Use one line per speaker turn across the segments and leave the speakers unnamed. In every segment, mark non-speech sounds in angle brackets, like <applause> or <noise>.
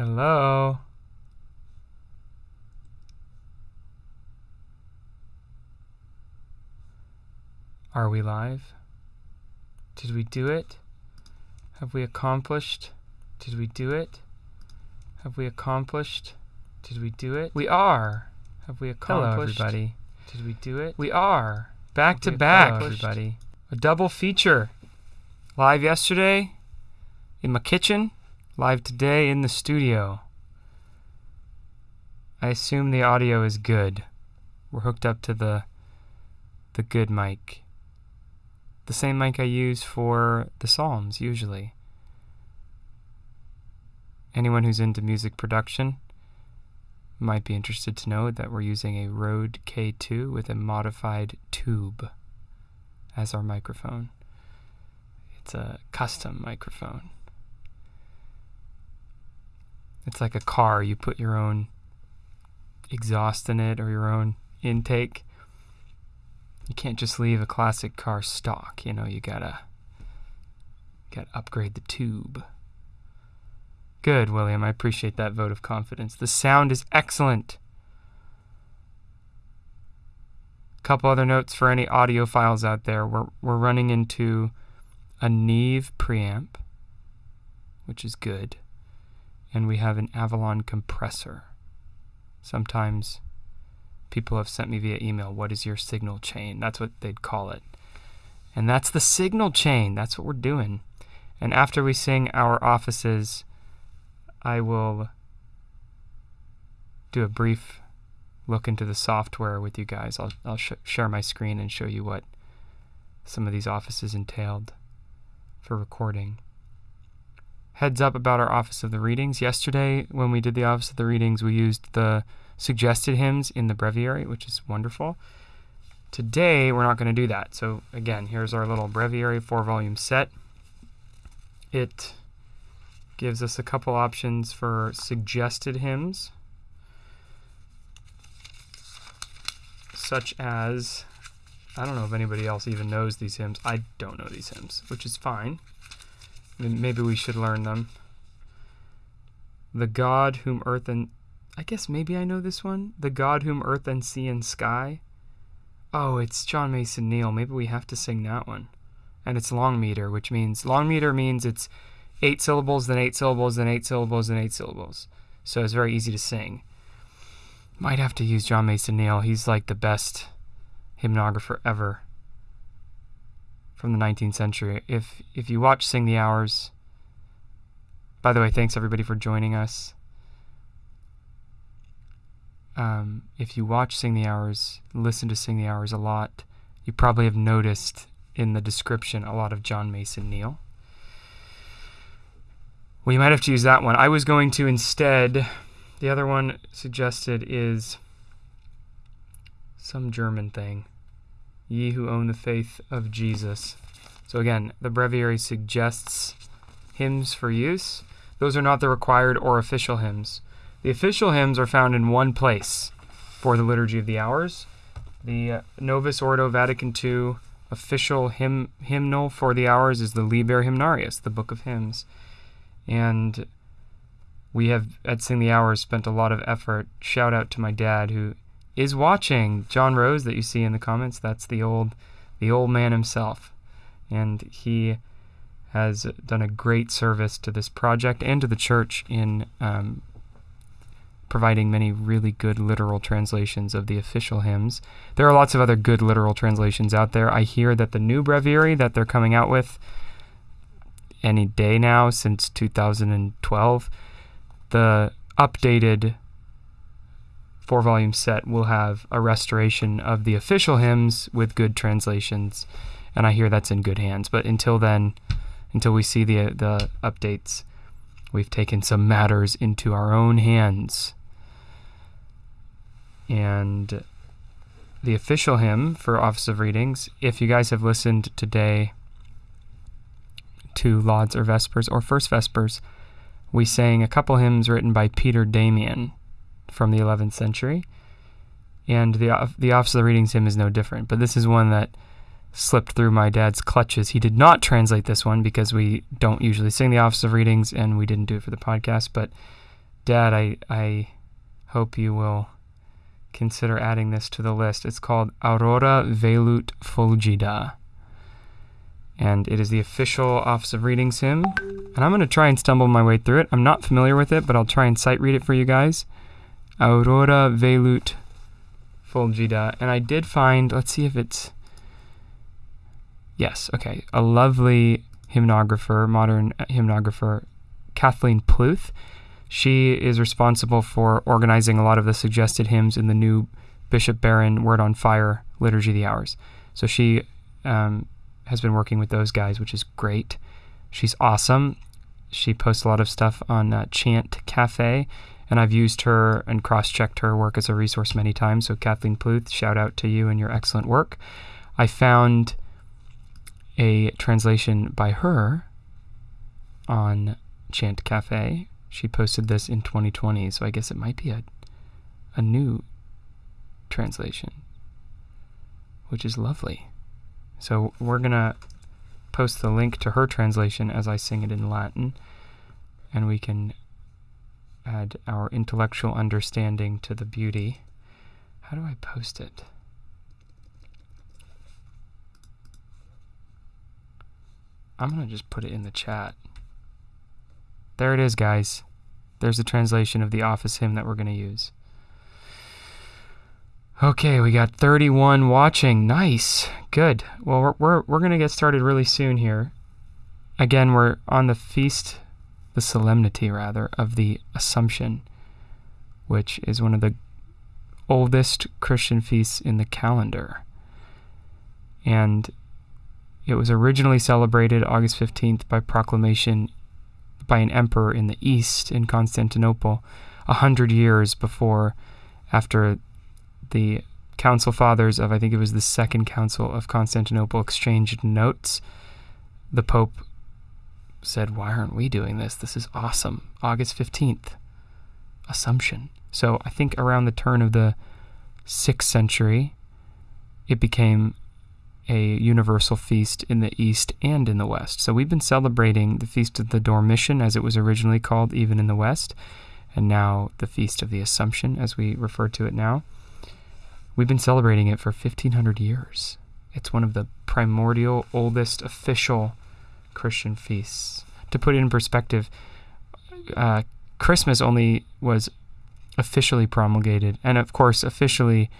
Hello. Are we live? Did we do it? Have we accomplished? Did we do it? Have we accomplished? Did we do it? We are. Have we accomplished? Hello, everybody. Did we do it? We are. Back Have to back, everybody. A double feature. Live yesterday in my kitchen, live today in the studio. I assume the audio is good. We're hooked up to the the good mic. The same mic I use for the Psalms usually. Anyone who's into music production might be interested to know that we're using a Rode K2 with a modified tube as our microphone. It's a custom microphone. It's like a car, you put your own exhaust in it or your own intake. You can't just leave a classic car stock, you know, you gotta gotta upgrade the tube. Good, William. I appreciate that vote of confidence. The sound is excellent. Couple other notes for any audiophiles out there. We're we're running into a Neve preamp, which is good, and we have an Avalon compressor. Sometimes people have sent me via email, what is your signal chain? That's what they'd call it. And that's the signal chain. That's what we're doing. And after we sing our offices, I will do a brief look into the software with you guys. I'll, I'll sh- share my screen and show you what some of these offices entailed for recording. Heads up about our Office of the Readings. Yesterday, when we did the Office of the Readings, we used the suggested hymns in the breviary, which is wonderful. Today, we're not going to do that. So, again, here's our little breviary four volume set. It gives us a couple options for suggested hymns, such as I don't know if anybody else even knows these hymns. I don't know these hymns, which is fine. Maybe we should learn them. The God whom earth and I guess maybe I know this one. The God whom earth and sea and sky. Oh, it's John Mason Neale. Maybe we have to sing that one. And it's long meter, which means long meter means it's eight syllables, then eight syllables, then eight syllables, then eight syllables. So it's very easy to sing. Might have to use John Mason Neale. He's like the best hymnographer ever from the 19th century. If if you watch Sing the Hours, by the way, thanks everybody for joining us um, if you watch Sing the Hours, listen to Sing the Hours a lot, you probably have noticed in the description a lot of John Mason Neale. Well, you might have to use that one. I was going to instead, the other one suggested is some German thing. Ye who own the faith of Jesus. So again, the breviary suggests hymns for use. Those are not the required or official hymns. The official hymns are found in one place for the Liturgy of the Hours. The Novus Ordo Vatican II official hymn hymnal for the hours is the Liber Hymnarius, the Book of Hymns. And we have at Sing the Hours spent a lot of effort. Shout out to my dad who is watching. John Rose that you see in the comments, that's the old the old man himself. And he has done a great service to this project and to the church in um, providing many really good literal translations of the official hymns. There are lots of other good literal translations out there. I hear that the new breviary that they're coming out with any day now since 2012, the updated four volume set will have a restoration of the official hymns with good translations, and I hear that's in good hands. But until then, until we see the the updates, we've taken some matters into our own hands and the official hymn for Office of Readings. If you guys have listened today to Lauds or Vespers or First Vespers, we sang a couple hymns written by Peter Damian from the 11th century. And the, the Office of the Readings hymn is no different, but this is one that slipped through my dad's clutches. He did not translate this one because we don't usually sing the Office of Readings and we didn't do it for the podcast, but Dad, I, I hope you will consider adding this to the list. It's called Aurora Velut Fulgida. And it is the official Office of Readings hymn. And I'm going to try and stumble my way through it. I'm not familiar with it, but I'll try and sight read it for you guys. Aurora Velut Fulgida. And I did find, let's see if it's. Yes, okay. A lovely hymnographer, modern hymnographer, Kathleen Pluth. She is responsible for organizing a lot of the suggested hymns in the new Bishop Barron Word on Fire Liturgy of the Hours. So she um, has been working with those guys, which is great. She's awesome. She posts a lot of stuff on uh, Chant Cafe, and I've used her and cross checked her work as a resource many times. So, Kathleen Pluth, shout out to you and your excellent work. I found a translation by her on Chant Cafe, she posted this in 2020, so I guess it might be a, a new translation, which is lovely. So we're going to post the link to her translation as I sing it in Latin, and we can add our intellectual understanding to the beauty. How do I post it? I'm going to just put it in the chat. There it is, guys. There's a translation of the office hymn that we're going to use. Okay, we got 31 watching. Nice. Good. Well, we're, we're, we're going to get started really soon here. Again, we're on the feast, the solemnity, rather, of the Assumption, which is one of the oldest Christian feasts in the calendar. And it was originally celebrated August 15th by proclamation by an emperor in the east in Constantinople a hundred years before, after the council fathers of I think it was the Second Council of Constantinople exchanged notes. The Pope said, "Why aren't we doing this? This is awesome." August fifteenth, Assumption. So I think around the turn of the sixth century, it became a universal feast in the East and in the West. So we've been celebrating the Feast of the Dormition, as it was originally called, even in the West, and now the Feast of the Assumption, as we refer to it now. We've been celebrating it for 1500 years. It's one of the primordial, oldest official Christian feasts. To put it in perspective, uh, Christmas only was officially promulgated, and of course, officially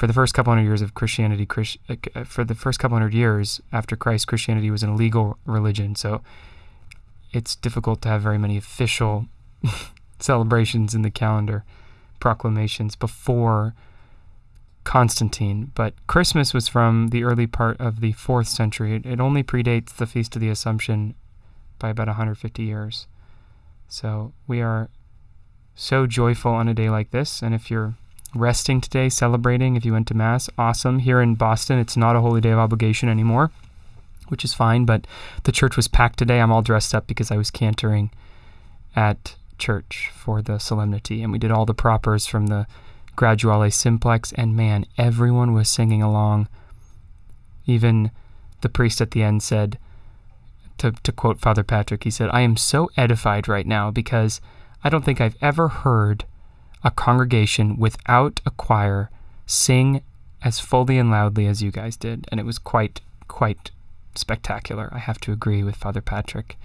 for the first couple hundred years of Christianity, Christ, uh, for the first couple hundred years after Christ, Christianity was an illegal religion. So it's difficult to have very many official <laughs> celebrations in the calendar, proclamations before Constantine. But Christmas was from the early part of the fourth century. It, it only predates the Feast of the Assumption by about 150 years. So we are so joyful on a day like this. And if you're resting today, celebrating. If you went to Mass, awesome. Here in Boston, it's not a holy day of obligation anymore, which is fine, but the church was packed today. I'm all dressed up because I was cantoring at church for the solemnity, and we did all the propers from the Graduale Simplex, and man, everyone was singing along. Even the priest at the end said, to, to quote Father Patrick, he said, I am so edified right now because I don't think I've ever heard a congregation without a choir sing as fully and loudly as you guys did, and it was quite, quite spectacular. I have to agree with Father Patrick.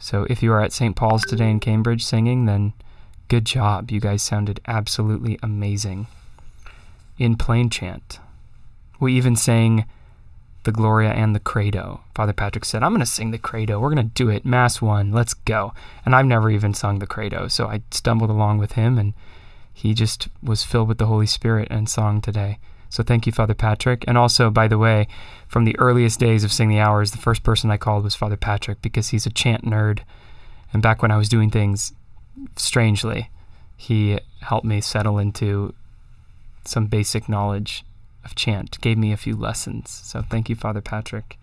So if you are at St. Paul's today in Cambridge singing, then good job. You guys sounded absolutely amazing. In plain chant, we even sang the Gloria and the Credo. Father Patrick said, I'm going to sing the Credo. We're going to do it. Mass one. Let's go. And I've never even sung the Credo. So I stumbled along with him and he just was filled with the Holy Spirit and song today. So thank you, Father Patrick. And also, by the way, from the earliest days of Sing the Hours, the first person I called was Father Patrick because he's a chant nerd. And back when I was doing things strangely, he helped me settle into some basic knowledge of chant, gave me a few lessons. So thank you, Father Patrick,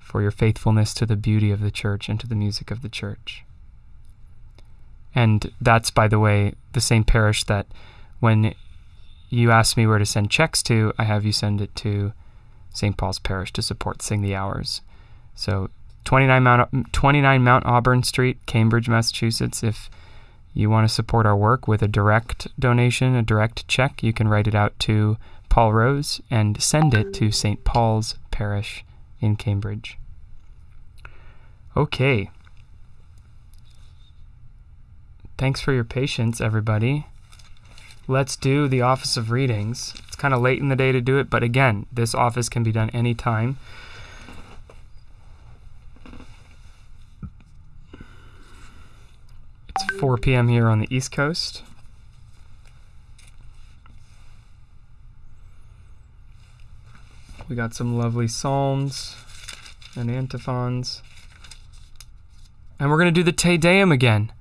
for your faithfulness to the beauty of the church and to the music of the church. And that's, by the way, the same parish that when you ask me where to send checks to, I have you send it to St. Paul's Parish to support Sing the Hours. So 29 Mount, 29 Mount Auburn Street, Cambridge, Massachusetts. If you want to support our work with a direct donation, a direct check, you can write it out to Paul Rose and send it to St. Paul's Parish in Cambridge. Okay. Thanks for your patience, everybody. Let's do the Office of Readings. It's kind of late in the day to do it, but again, this office can be done anytime. It's 4 p.m. here on the East Coast. We got some lovely psalms and antiphons. And we're going to do the Te Deum again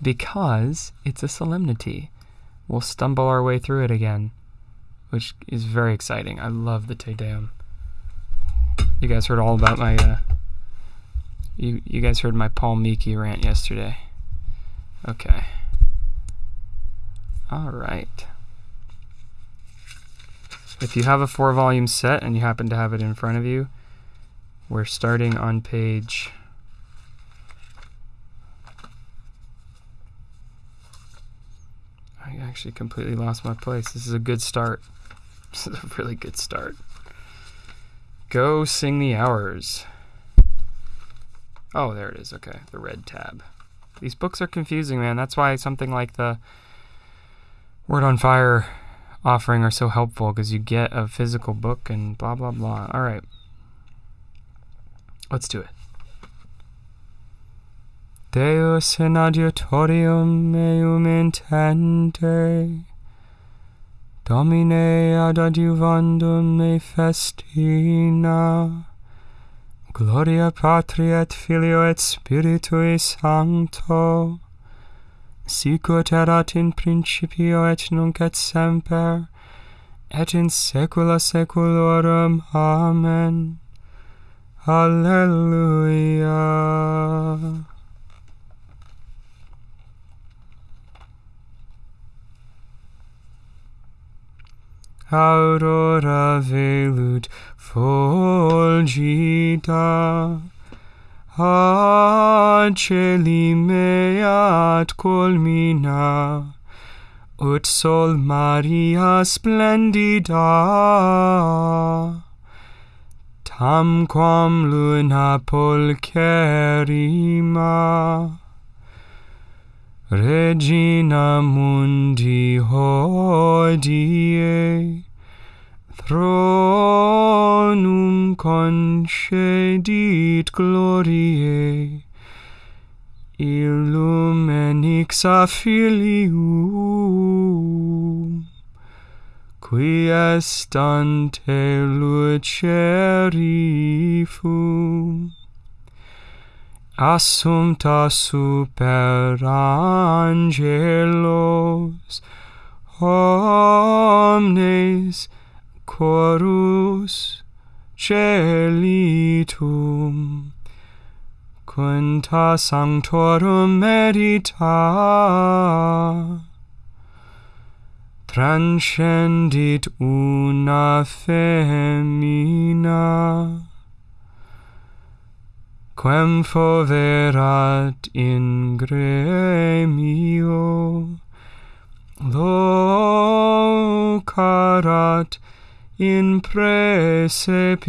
because it's a solemnity. We'll stumble our way through it again, which is very exciting. I love the Te Deum. You guys heard all about my uh, you you guys heard my Paul Miki rant yesterday. Okay. All right. If you have a four volume set and you happen to have it in front of you, we're starting on page I actually completely lost my place. This is a good start. <laughs> This is a really good start. Go sing the hours. Oh, there it is. Okay, the red tab. These books are confusing, man. That's why something like the Word on Fire offering are so helpful because you get a physical book and blah, blah, blah. All right. Let's do it. Deus in adiutorium meum intende, Domine ad adiuvandum me festina, Gloria Patri et Filio et Spiritui Sancto, sicut erat in principio et nunc et semper, et in saecula saeculorum. Amen. Alleluia. Aurora velut, fulgida, ad celi meat culmina, ut sol Maria splendida, tamquam luna pulcherima, Regina mundi hodie, Fronum concedit gloriae, Illum ex a filium, Qui est ante lucerifum, Assumpta super angelos, omnes chorus celitum, quinta sanctorum merita, transcendit una femina, quem foverat in gremio, locarat in praesepio,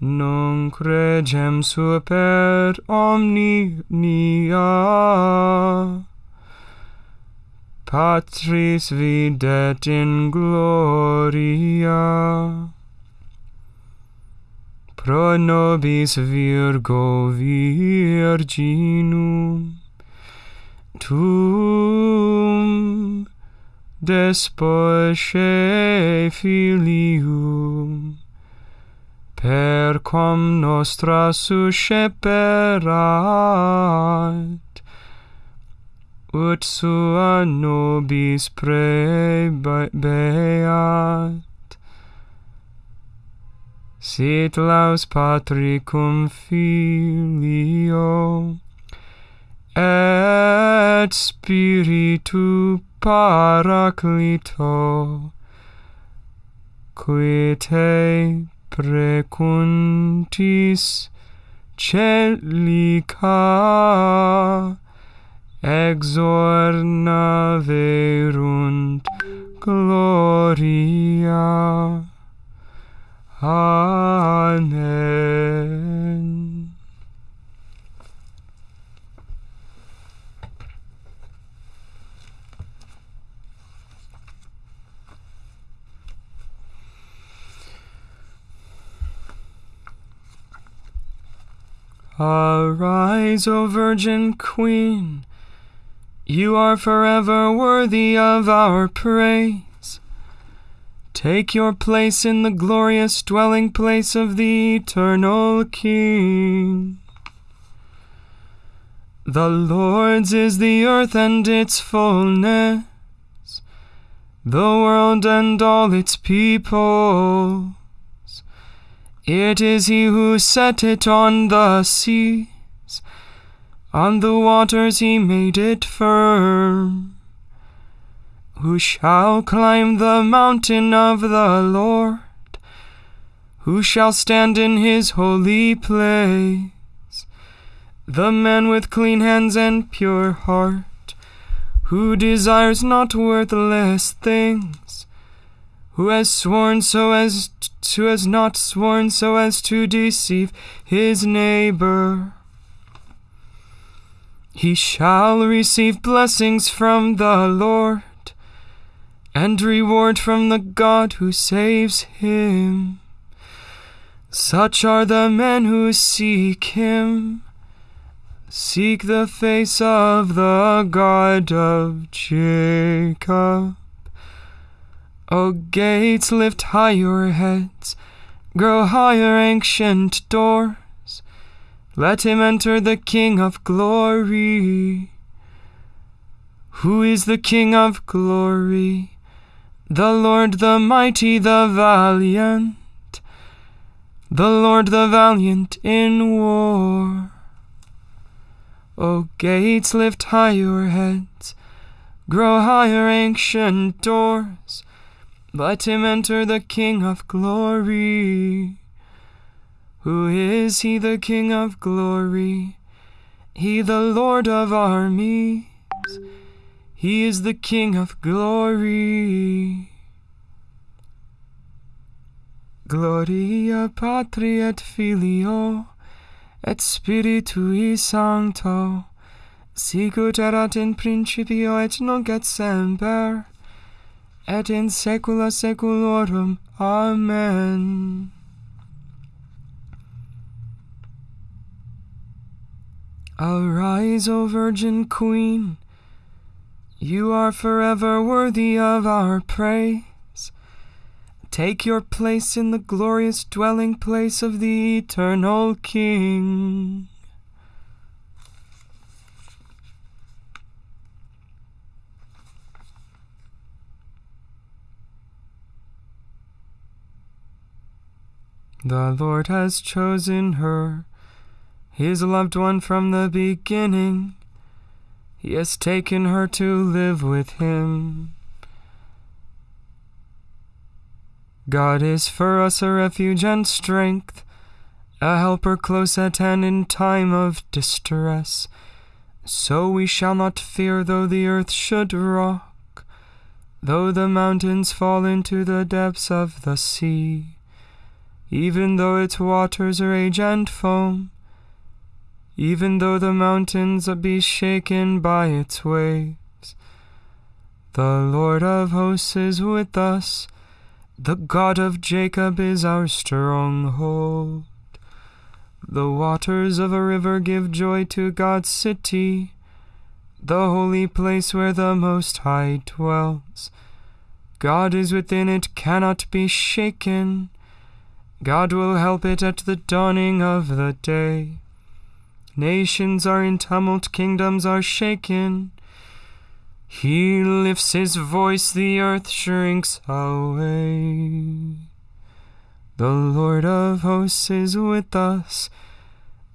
non cregem super omnia patris videt in gloria. Pro nobis virgo virginum. Tuum despoce filium per quam nostra susceperat ut sua nobis prebeat sit laus patri cum filio et spiritu paraclito qui te precuntis celica exorna verunt gloria. Amen. Arise, O Virgin Queen, you are forever worthy of our praise. Take your place in the glorious dwelling place of the eternal King. The Lord's is the earth and its fullness, the world and all its people. It is he who set it on the seas, on the waters he made it firm. Who shall climb the mountain of the Lord? Who shall stand in his holy place? The man with clean hands and pure heart, who desires not worthless things who has sworn so as who has not sworn so as to deceive his neighbor. He shall receive blessings from the Lord, and reward from the God who saves him. Such are the men who seek him. Seek the face of the God of Jacob. O gates, lift high your heads, grow higher, ancient doors. Let him enter the King of glory. Who is the King of glory? The Lord the mighty, the valiant, the Lord the valiant in war. O gates, lift high your heads, grow higher, ancient doors. Let him enter the King of glory. Who is he, the King of glory? He, the Lord of armies. He is the King of glory. Gloria Patri et Filio et Spiritui Sancto, sicut erat in principio et nunc et semper, et in saecula saeculorum. Amen. Arise, O Virgin Queen, you are forever worthy of our praise. Take your place in the glorious dwelling place of the eternal King. The Lord has chosen her, his loved one from the beginning. He has taken her to live with him. God is for us a refuge and strength, a helper close at hand in time of distress. So we shall not fear though the earth should rock, though the mountains fall into the depths of the sea even though its waters rage and foam, even though the mountains be shaken by its waves. The Lord of hosts is with us, the God of Jacob is our stronghold. The waters of a river give joy to God's city, the holy place where the Most High dwells. God is within it, cannot be shaken. God will help it at the dawning of the day. Nations are in tumult, kingdoms are shaken. He lifts his voice, the earth shrinks away. The Lord of hosts is with us.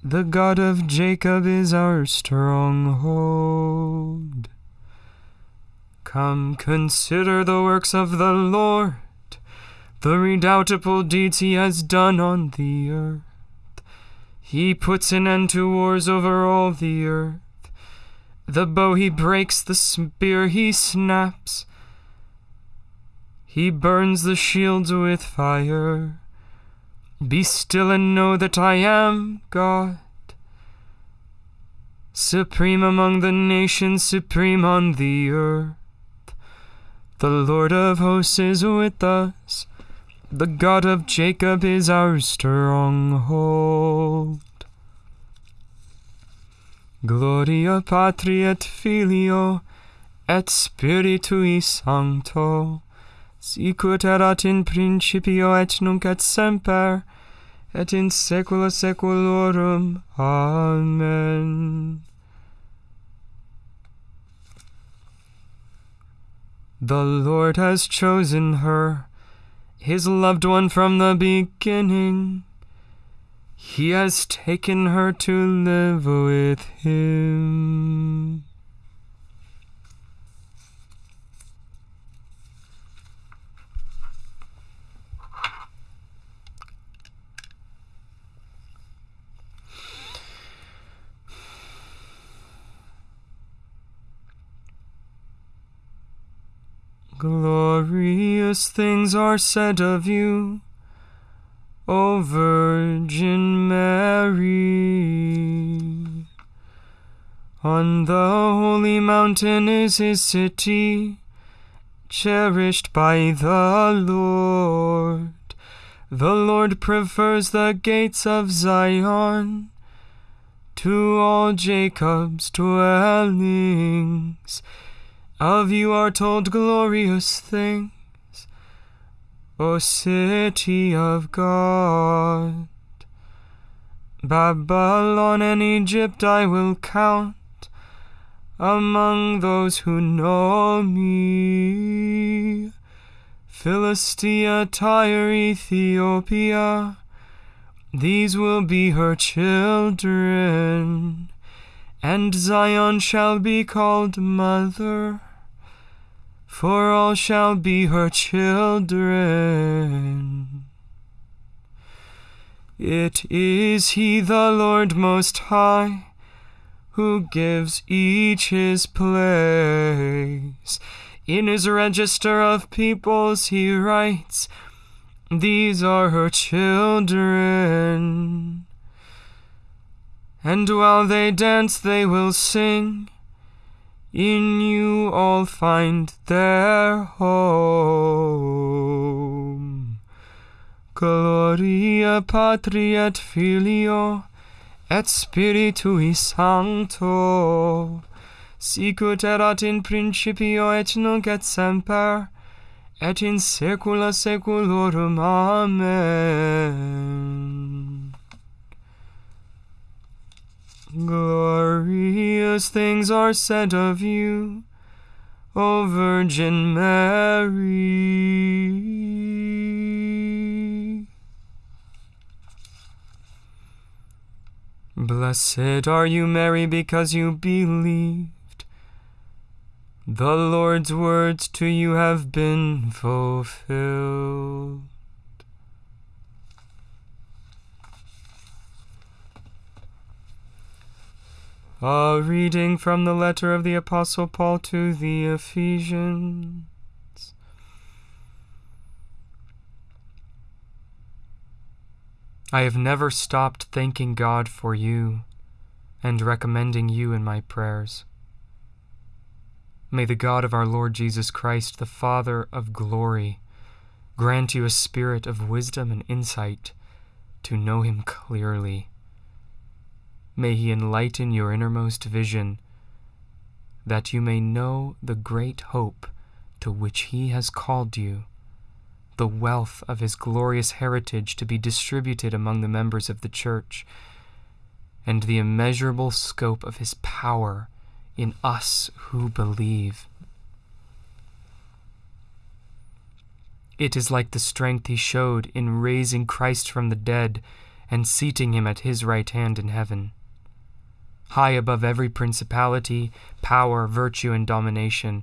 The God of Jacob is our stronghold. Come, consider the works of the Lord the redoubtable deeds he has done on the earth. He puts an end to wars over all the earth. The bow he breaks, the spear he snaps. He burns the shields with fire. Be still and know that I am God. Supreme among the nations, supreme on the earth. The Lord of hosts is with us. The God of Jacob is our stronghold. Gloria Patri et Filio et Spiritui Sancto, sicut erat in principio et nunc et semper, et in saecula saeculorum. Amen. The Lord has chosen her, his loved one from the beginning. He has taken her to live with him. Glorious things are said of you, O Virgin Mary. On the holy mountain is his city, cherished by the Lord. The Lord prefers the gates of Zion to all Jacob's dwellings. Of you are told glorious things, O city of God. Babylon and Egypt I will count among those who know me. Philistia, Tyre, Ethiopia, these will be her children, and Zion shall be called mother for all shall be her children. It is He, the Lord Most High, who gives each his place. In his register of peoples he writes, These are her children. And while they dance, they will sing in you all find their home. Gloria Patri et Filio et Spiritui Sancto, sicut erat in principio et nunc et semper, et in saecula saeculorum. Amen. Glorious things are said of you, O Virgin Mary. Blessed are you, Mary, because you believed. The Lord's words to you have been fulfilled. A reading from the letter of the Apostle Paul to the Ephesians. I have never stopped thanking God for you and recommending you in my prayers. May the God of our Lord Jesus Christ, the Father of glory, grant you a spirit of wisdom and insight to know him clearly May he enlighten your innermost vision, that you may know the great hope to which he has called you, the wealth of his glorious heritage to be distributed among the members of the Church, and the immeasurable scope of his power in us who believe. It is like the strength he showed in raising Christ from the dead and seating him at his right hand in heaven high above every principality, power, virtue, and domination,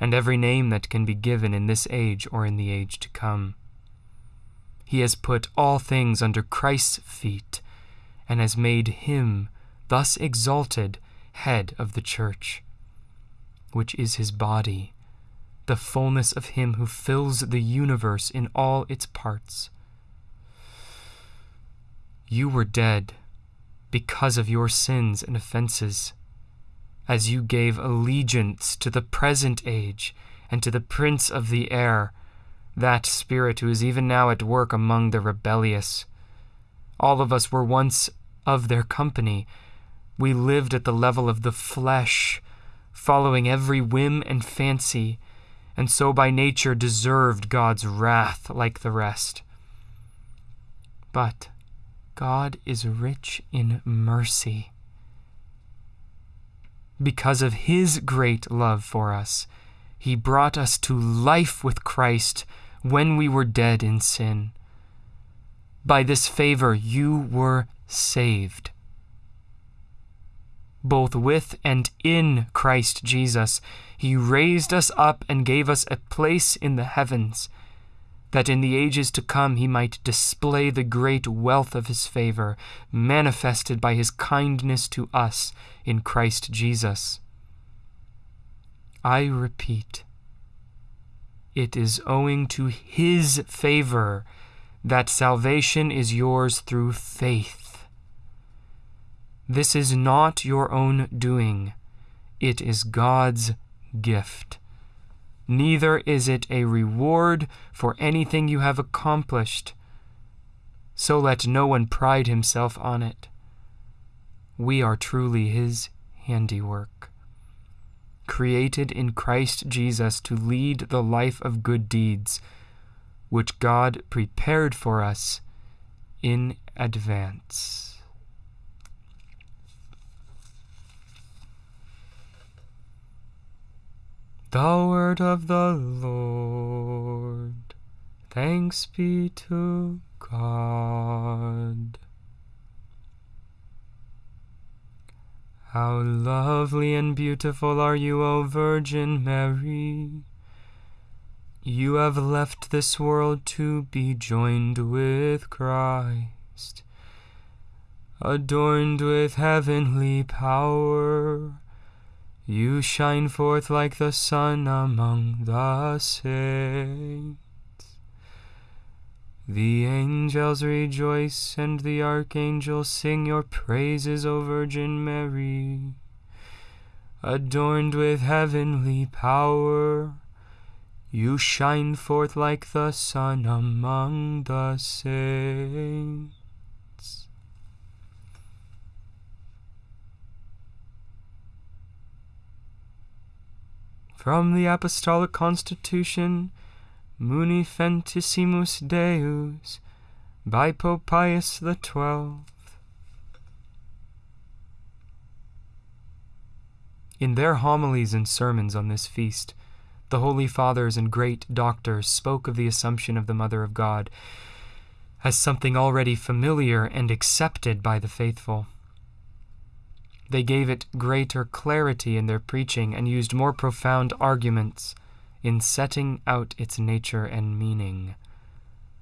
and every name that can be given in this age or in the age to come. He has put all things under Christ's feet, and has made him, thus exalted, head of the church, which is his body, the fullness of him who fills the universe in all its parts. You were dead because of your sins and offenses, as you gave allegiance to the present age and to the prince of the air, that spirit who is even now at work among the rebellious. All of us were once of their company. We lived at the level of the flesh, following every whim and fancy, and so by nature deserved God's wrath like the rest. But God is rich in mercy. Because of his great love for us, he brought us to life with Christ when we were dead in sin. By this favor you were saved. Both with and in Christ Jesus, he raised us up and gave us a place in the heavens, that in the ages to come he might display the great wealth of his favor, manifested by his kindness to us in Christ Jesus. I repeat, it is owing to his favor that salvation is yours through faith. This is not your own doing, it is God's gift. Neither is it a reward for anything you have accomplished. So let no one pride himself on it. We are truly his handiwork, created in Christ Jesus to lead the life of good deeds which God prepared for us in advance. The word of the Lord. Thanks be to God. How lovely and beautiful are you, O Virgin Mary! You have left this world to be joined with Christ, adorned with heavenly power. You shine forth like the sun among the saints. The angels rejoice and the archangels sing your praises, O Virgin Mary, adorned with heavenly power. You shine forth like the sun among the saints. From the Apostolic Constitution, Munificentissimus Deus, by Pope Pius the Twelfth. In their homilies and sermons on this feast, the Holy Fathers and great doctors spoke of the Assumption of the Mother of God as something already familiar and accepted by the faithful. They gave it greater clarity in their preaching and used more profound arguments in setting out its nature and meaning.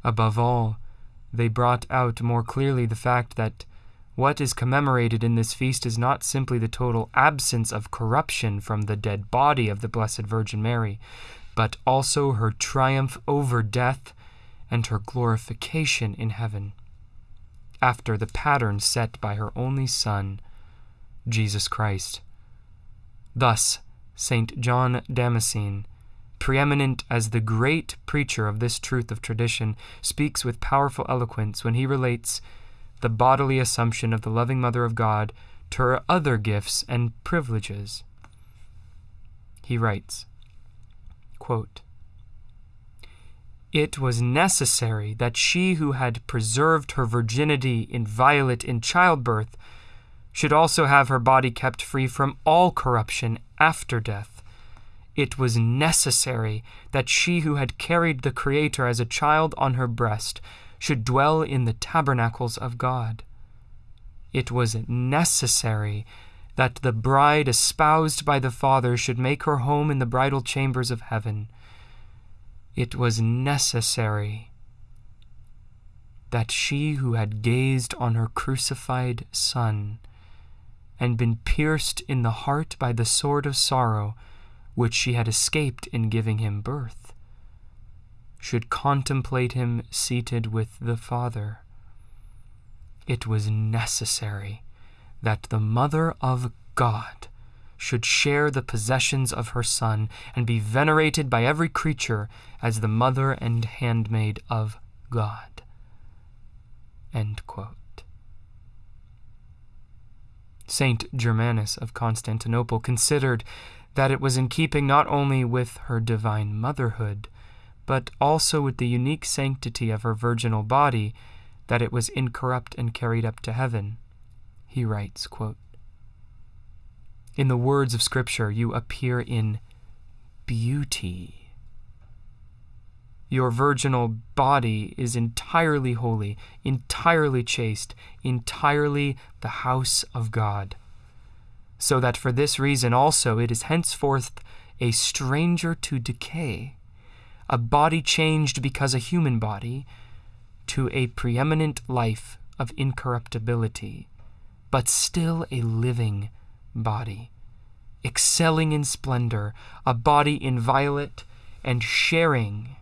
Above all, they brought out more clearly the fact that what is commemorated in this feast is not simply the total absence of corruption from the dead body of the Blessed Virgin Mary, but also her triumph over death and her glorification in heaven, after the pattern set by her only Son, Jesus Christ. Thus, St. John Damascene, preeminent as the great preacher of this truth of tradition, speaks with powerful eloquence when he relates the bodily assumption of the loving Mother of God to her other gifts and privileges. He writes, quote, It was necessary that she who had preserved her virginity inviolate in childbirth should also have her body kept free from all corruption after death. It was necessary that she who had carried the Creator as a child on her breast should dwell in the tabernacles of God. It was necessary that the bride espoused by the Father should make her home in the bridal chambers of heaven. It was necessary that she who had gazed on her crucified Son and been pierced in the heart by the sword of sorrow, which she had escaped in giving him birth, should contemplate him seated with the Father. It was necessary that the Mother of God should share the possessions of her Son and be venerated by every creature as the mother and handmaid of God. Saint Germanus of Constantinople considered that it was in keeping not only with her divine motherhood, but also with the unique sanctity of her virginal body that it was incorrupt and carried up to heaven. He writes, quote, In the words of Scripture, you appear in beauty. Your virginal body is entirely holy, entirely chaste, entirely the house of God. So that for this reason also it is henceforth a stranger to decay, a body changed because a human body, to a preeminent life of incorruptibility, but still a living body, excelling in splendor, a body inviolate and sharing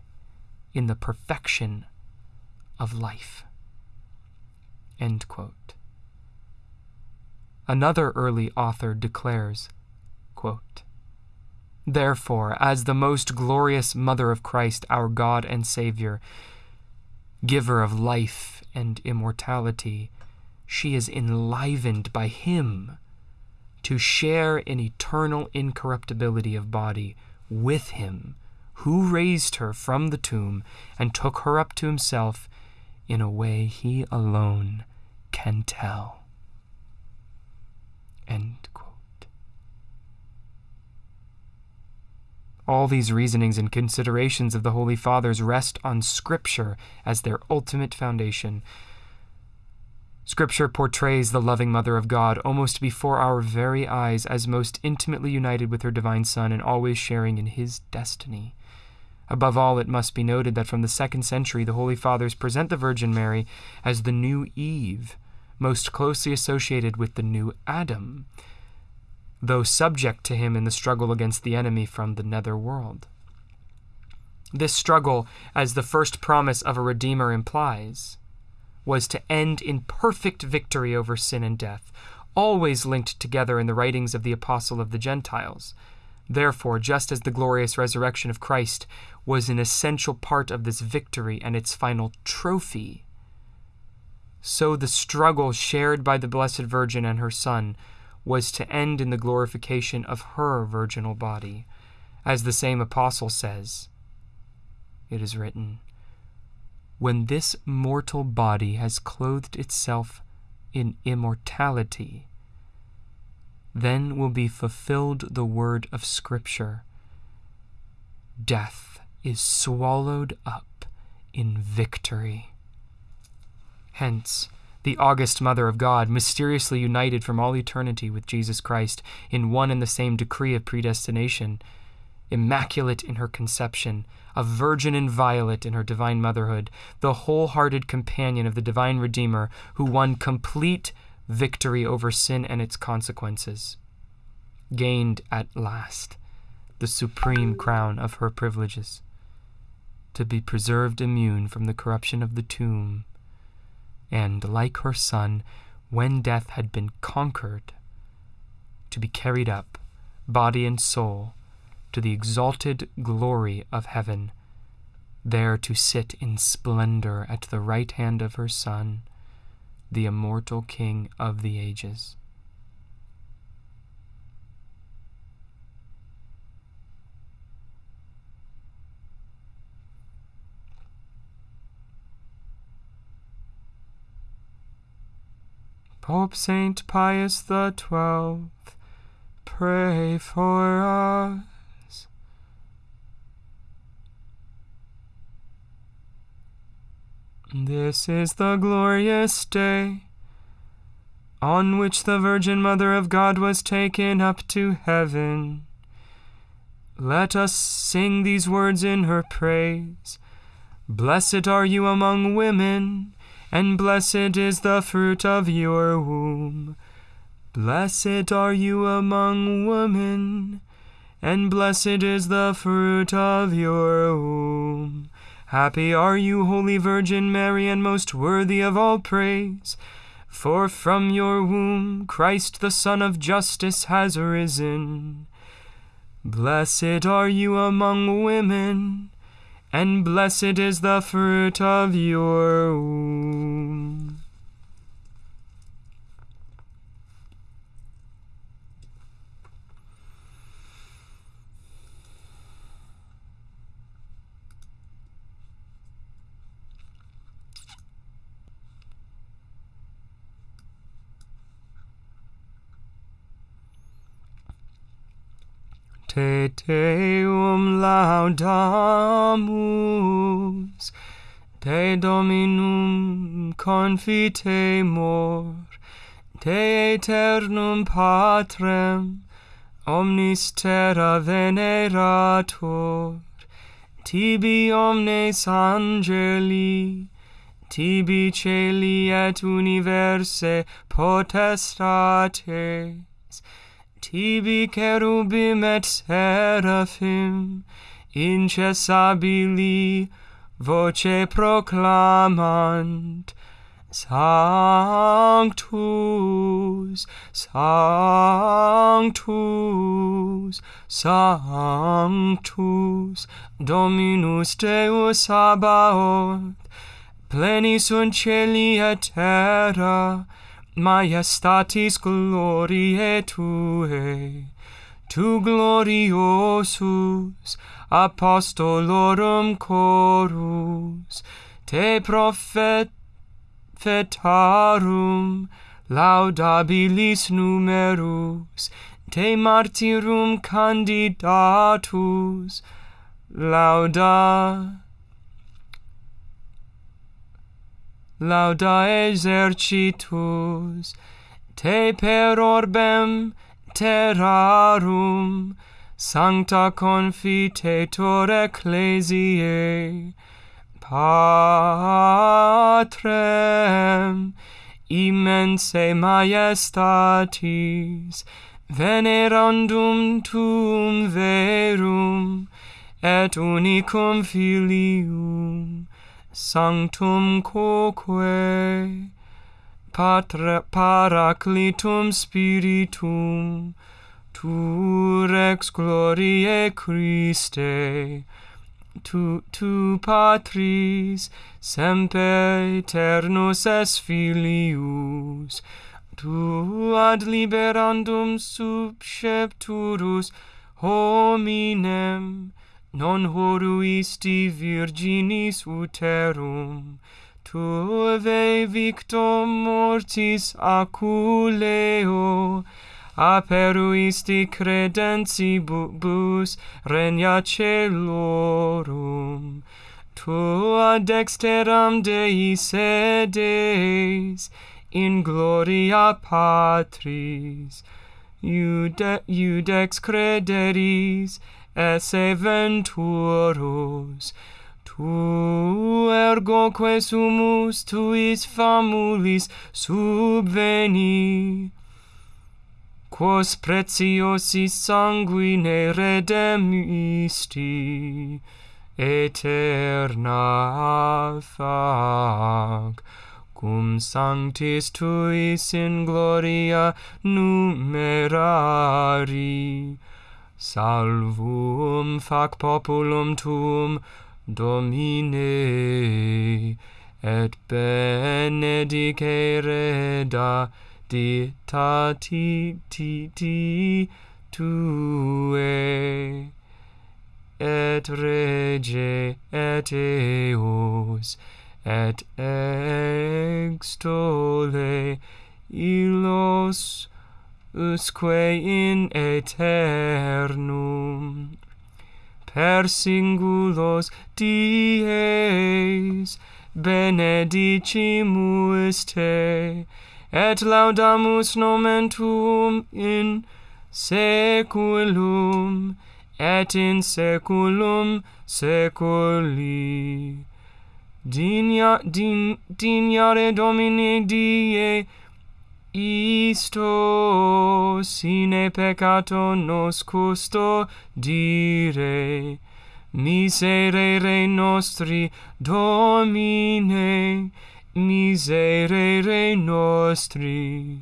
in the perfection of life. End quote. Another early author declares, quote, Therefore, as the most glorious Mother of Christ, our God and Savior, giver of life and immortality, she is enlivened by Him to share in eternal incorruptibility of body with Him, who raised her from the tomb and took her up to Himself in a way He alone can tell. All these reasonings and considerations of the Holy Fathers rest on Scripture as their ultimate foundation. Scripture portrays the loving Mother of God almost before our very eyes as most intimately united with her divine Son and always sharing in his destiny. Above all, it must be noted that from the second century the Holy Fathers present the Virgin Mary as the new Eve, most closely associated with the new Adam, though subject to him in the struggle against the enemy from the nether world. This struggle, as the first promise of a Redeemer implies, was to end in perfect victory over sin and death, always linked together in the writings of the Apostle of the Gentiles. Therefore, just as the glorious resurrection of Christ was an essential part of this victory and its final trophy, so the struggle shared by the Blessed Virgin and her Son was to end in the glorification of her virginal body. As the same apostle says, it is written, When this mortal body has clothed itself in immortality, then will be fulfilled the word of Scripture Death is swallowed up in victory. Hence, the august Mother of God, mysteriously united from all eternity with Jesus Christ in one and the same decree of predestination, immaculate in her conception, a virgin inviolate in her divine motherhood, the wholehearted companion of the divine Redeemer who won complete victory over sin and its consequences, gained at last the supreme crown of her privileges, to be preserved immune from the corruption of the tomb. And, like her son, when death had been conquered, to be carried up, body and soul, to the exalted glory of heaven, there to sit in splendor at the right hand of her Son, the immortal King of the ages. Pope Saint Pius the Twelfth, pray for us. This is the glorious day on which the Virgin Mother of God was taken up to heaven. Let us sing these words in her praise. Blessed are you among women and blessed is the fruit of your womb. Blessed are you among women, and blessed is the fruit of your womb. Happy are you, Holy Virgin Mary, and most worthy of all praise. For from your womb Christ the Son of Justice has arisen. Blessed are you among women, and blessed is the fruit of your womb. Te Deum laudamus, Te Dominum confitemur, Te aeternum Patrem, omnis terra venerator, Tibi omnes angeli, Tibi celi et universe potestate, tibi cherubim et seraphim, incessabili voce proclamant, Sanctus, Sanctus, Sanctus, Dominus Deus Sabaoth, pleni sunt celi et terra, majestatis gloriae Tuae, Tu gloriosus apostolorum chorus, Te prophetarum laudabilis numerus, Te martyrum candidatus lauda lauda exercitus te per orbem terrarum sancta confitetur ecclesiae patrem immense majestatis venerandum tuum verum et unicum filium sanctum quoque patra paraclitum spiritum tu rex gloriae Christe tu tu patris semper eternus es filius tu ad liberandum subscepturus hominem non horuisti virginis uterum, tuve victum mortis aculeo, aperuisti credentibus regna celorum, tua dexteram Dei sedes, in gloria Patris, iude, iudex crederis, esse venturus. Tu ergoque sumus tuis famulis subveni, quos preciosis sanguine redemisti, eterna fac, cum sanctis tuis in gloria numerari, Salvum fac populum tuum, Domine, et benedicere da ditati ti ti tue, et rege et eos, et extole illos usque in aeternum. Per singulos dies benedicimus te et laudamus nomen tuum in saeculum et in saeculum saeculi digna din dignare domini die Isto sine peccato nos custo dire miserere nostri domine miserere nostri.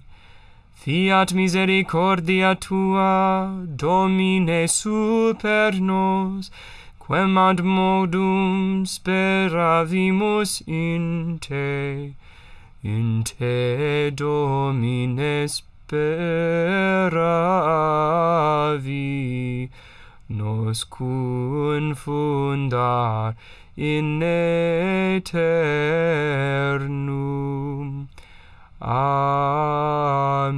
Fiat misericordia tua domine super nos quem ad modum speravimus in te. In te, Domine, speravi, nos confundar in aeternum. Amen.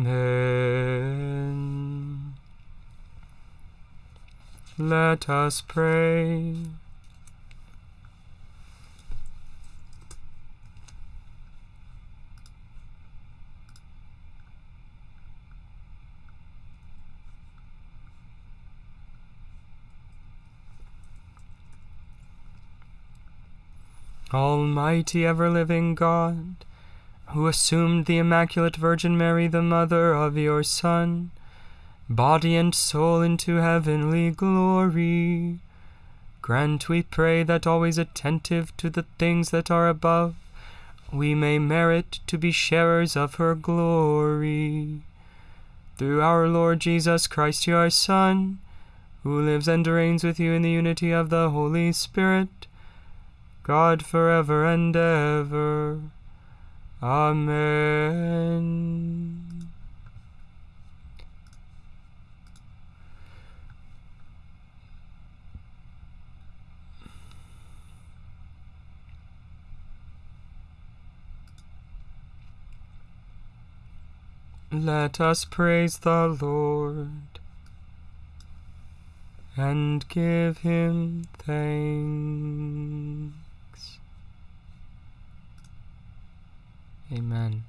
Let us pray. Almighty ever living God, who assumed the Immaculate Virgin Mary, the mother of your Son, body and soul into heavenly glory, grant, we pray, that always attentive to the things that are above, we may merit to be sharers of her glory. Through our Lord Jesus Christ, your Son, who lives and reigns with you in the unity of the Holy Spirit, God forever and ever. Amen. Let us praise the Lord and give him thanks. Amen.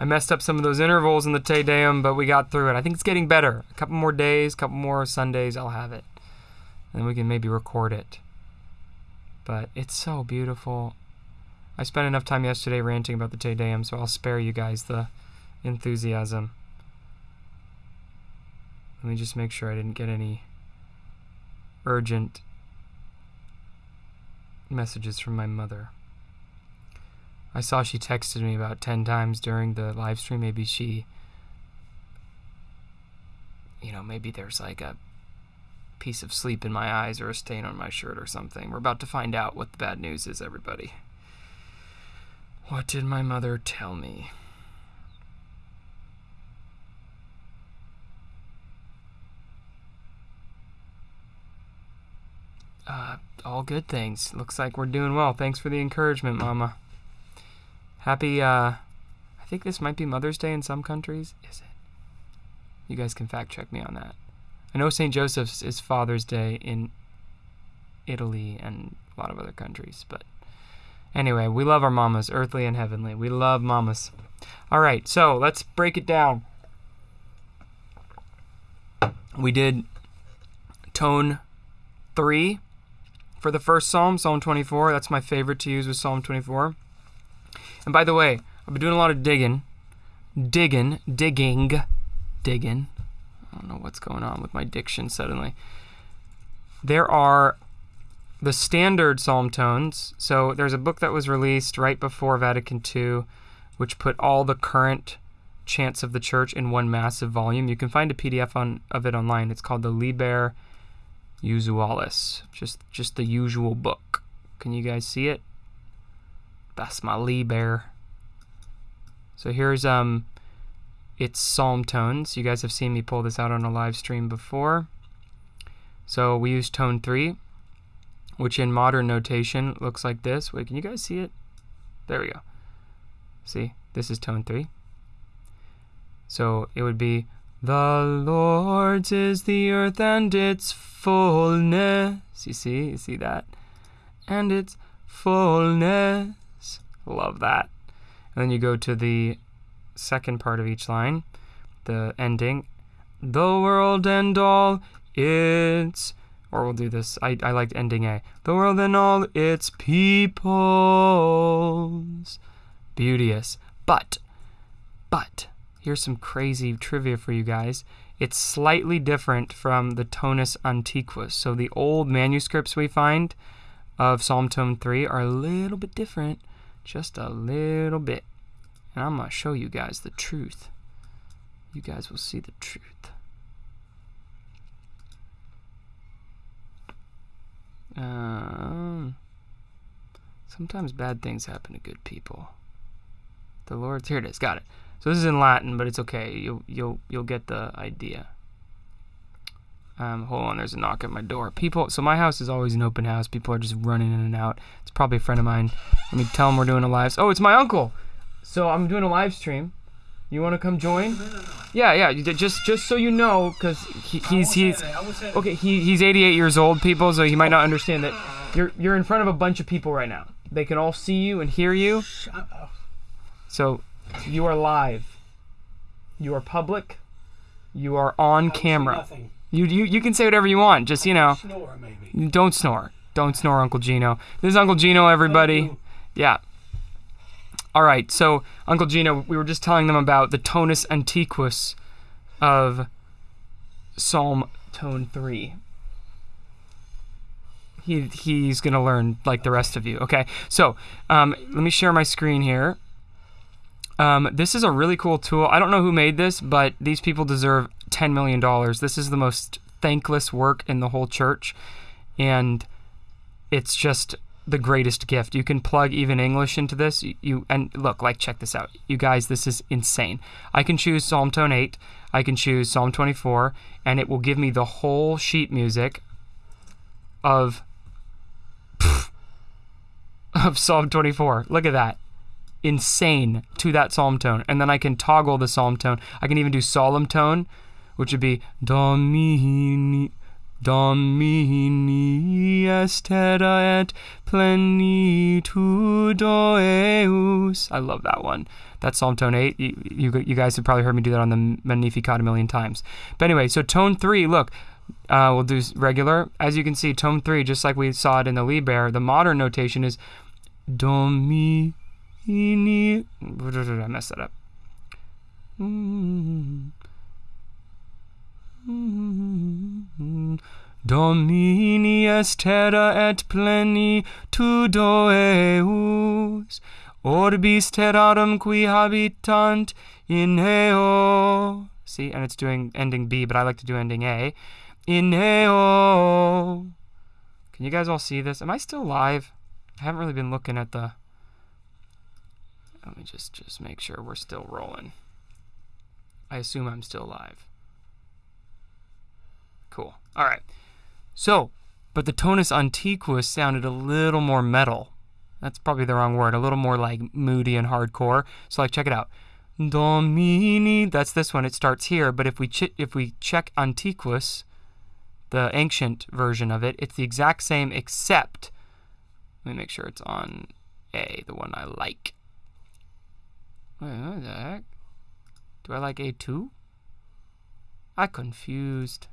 I messed up some of those intervals in the Te Deum, but we got through it. I think it's getting better. A couple more days, a couple more Sundays, I'll have it. And we can maybe record it. But it's so beautiful. I spent enough time yesterday ranting about the Te Deum, so I'll spare you guys the enthusiasm. Let me just make sure I didn't get any urgent messages from my mother. I saw she texted me about 10 times during the live stream. Maybe she, you know, maybe there's like a piece of sleep in my eyes or a stain on my shirt or something. We're about to find out what the bad news is, everybody. What did my mother tell me? Uh, all good things. Looks like we're doing well. Thanks for the encouragement, Mama. Happy, uh, I think this might be Mother's Day in some countries. Is it? You guys can fact check me on that. I know St. Joseph's is Father's Day in Italy and a lot of other countries, but anyway, we love our mamas, earthly and heavenly. We love mamas. All right, so let's break it down. We did tone three for the first psalm, Psalm 24. That's my favorite to use with Psalm 24. And by the way, I've been doing a lot of digging, digging, digging, digging. I don't know what's going on with my diction suddenly. There are the standard psalm tones. So there's a book that was released right before Vatican II, which put all the current chants of the church in one massive volume. You can find a PDF on, of it online. It's called the Liber Usualis, just just the usual book. Can you guys see it? That's my Liber. So here's um, it's psalm tones. You guys have seen me pull this out on a live stream before. So we use tone three, which in modern notation looks like this. Wait, can you guys see it? There we go. See, this is tone three. So it would be the Lord's is the earth and its fullness. You see, you see that? And its fullness. Love that. And then you go to the second part of each line, the ending. The world and all its, or we'll do this. I, I liked ending A. The world and all its peoples beauteous. But, but, here's some crazy trivia for you guys. It's slightly different from the tonus antiquus. So the old manuscripts we find of Psalm Tone 3 are a little bit different, just a little bit. And I'm going to show you guys the truth. You guys will see the truth. Um, sometimes bad things happen to good people. The Lord's here. It is. Got it. So this is in Latin, but it's okay. You'll you'll you'll get the idea. Um, hold on, there's a knock at my door. People, so my house is always an open house. People are just running in and out. It's probably a friend of mine. Let me tell him we're doing a live. Oh, it's my uncle. So I'm doing a live stream. You want to come join? Yeah, yeah. Just just so you know, because he, he's he's okay. He he's 88 years old, people. So he might not understand that you're you're in front of a bunch of people right now. They can all see you and hear you. So you are live. You are public. You are on camera. You, you you can say whatever you want. Just you know.
Snore, maybe.
Don't snore. Don't snore, Uncle Gino. This is Uncle Gino, everybody. Yeah. All right. So Uncle Gino, we were just telling them about the tonus antiquus of Psalm Tone Three. He he's gonna learn like the rest of you. Okay. So um, let me share my screen here. Um, this is a really cool tool. I don't know who made this, but these people deserve $10 million. This is the most thankless work in the whole church. And it's just the greatest gift. You can plug even English into this. You, you and look, like check this out. You guys, this is insane. I can choose Psalm Tone 8, I can choose Psalm 24, and it will give me the whole sheet music of <laughs> of Psalm 24. Look at that insane to that psalm tone. And then I can toggle the psalm tone. I can even do solemn tone, which would be Domini. Domini estera et plenitudo eus. I love that one. That's Psalm tone 8. You, you, you, guys have probably heard me do that on the Magnificat a million times. But anyway, so tone 3, look, uh, we'll do regular. As you can see, tone 3, just like we saw it in the Liber, the modern notation is Domini I messed that up. Domini terra et plenitudo eus, orbis terrarum qui habitant in eo. See, and it's doing ending B, but I like to do ending A. In eo. Can you guys all see this? Am I still live? I haven't really been looking at the let me just just make sure we're still rolling. I assume I'm still live. Cool. All right. So, but the tonus antiquus sounded a little more metal. That's probably the wrong word. A little more like moody and hardcore. So, like, check it out. Domini. That's this one. It starts here. But if we if we check antiquus, the ancient version of it, it's the exact same except. Let me make sure it's on A, the one I like. Wait, what the heck? Do I like A2? I confused.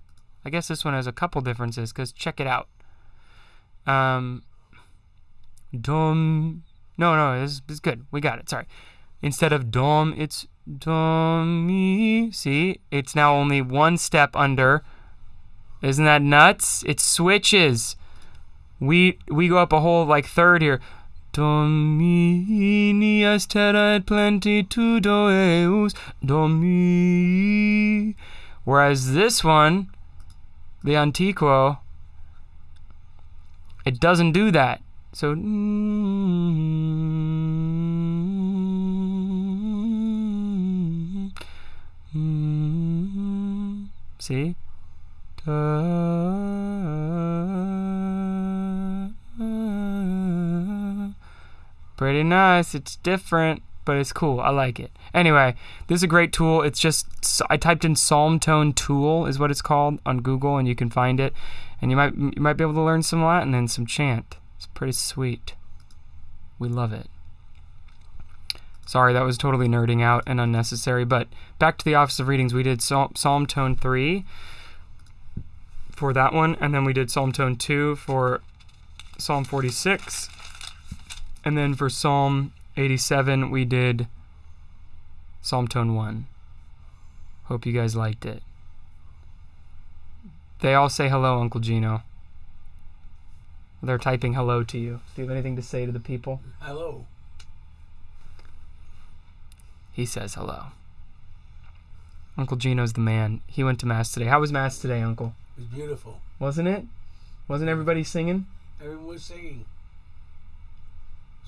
I guess this one has a couple differences, because check it out. Um, dom. No, no, this is good. We got it. Sorry. Instead of dom, it's domi. See? It's now only one step under. Isn't that nuts? It switches. We we go up a whole like third here. Domini est terra et plenitudo eus Domi. Whereas this one, the Antiquo, it doesn't do that. So, see? Pretty nice. It's different, but it's cool. I like it. Anyway, this is a great tool. It's just I typed in Psalm Tone Tool is what it's called on Google, and you can find it. And you might you might be able to learn some Latin and some chant. It's pretty sweet. We love it. Sorry, that was totally nerding out and unnecessary. But back to the Office of Readings, we did Psalm Tone 3 for that one, and then we did Psalm Tone 2 for Psalm 46 and then for Psalm 87, we did Psalm Tone 1. Hope you guys liked it. They all say hello, Uncle Gino. They're typing hello to you. Do you have anything to say to the people?
Hello.
He says hello. Uncle Gino's the man. He went to Mass today. How was Mass today, Uncle?
It was beautiful.
Wasn't it? Wasn't everybody singing?
Everyone was singing.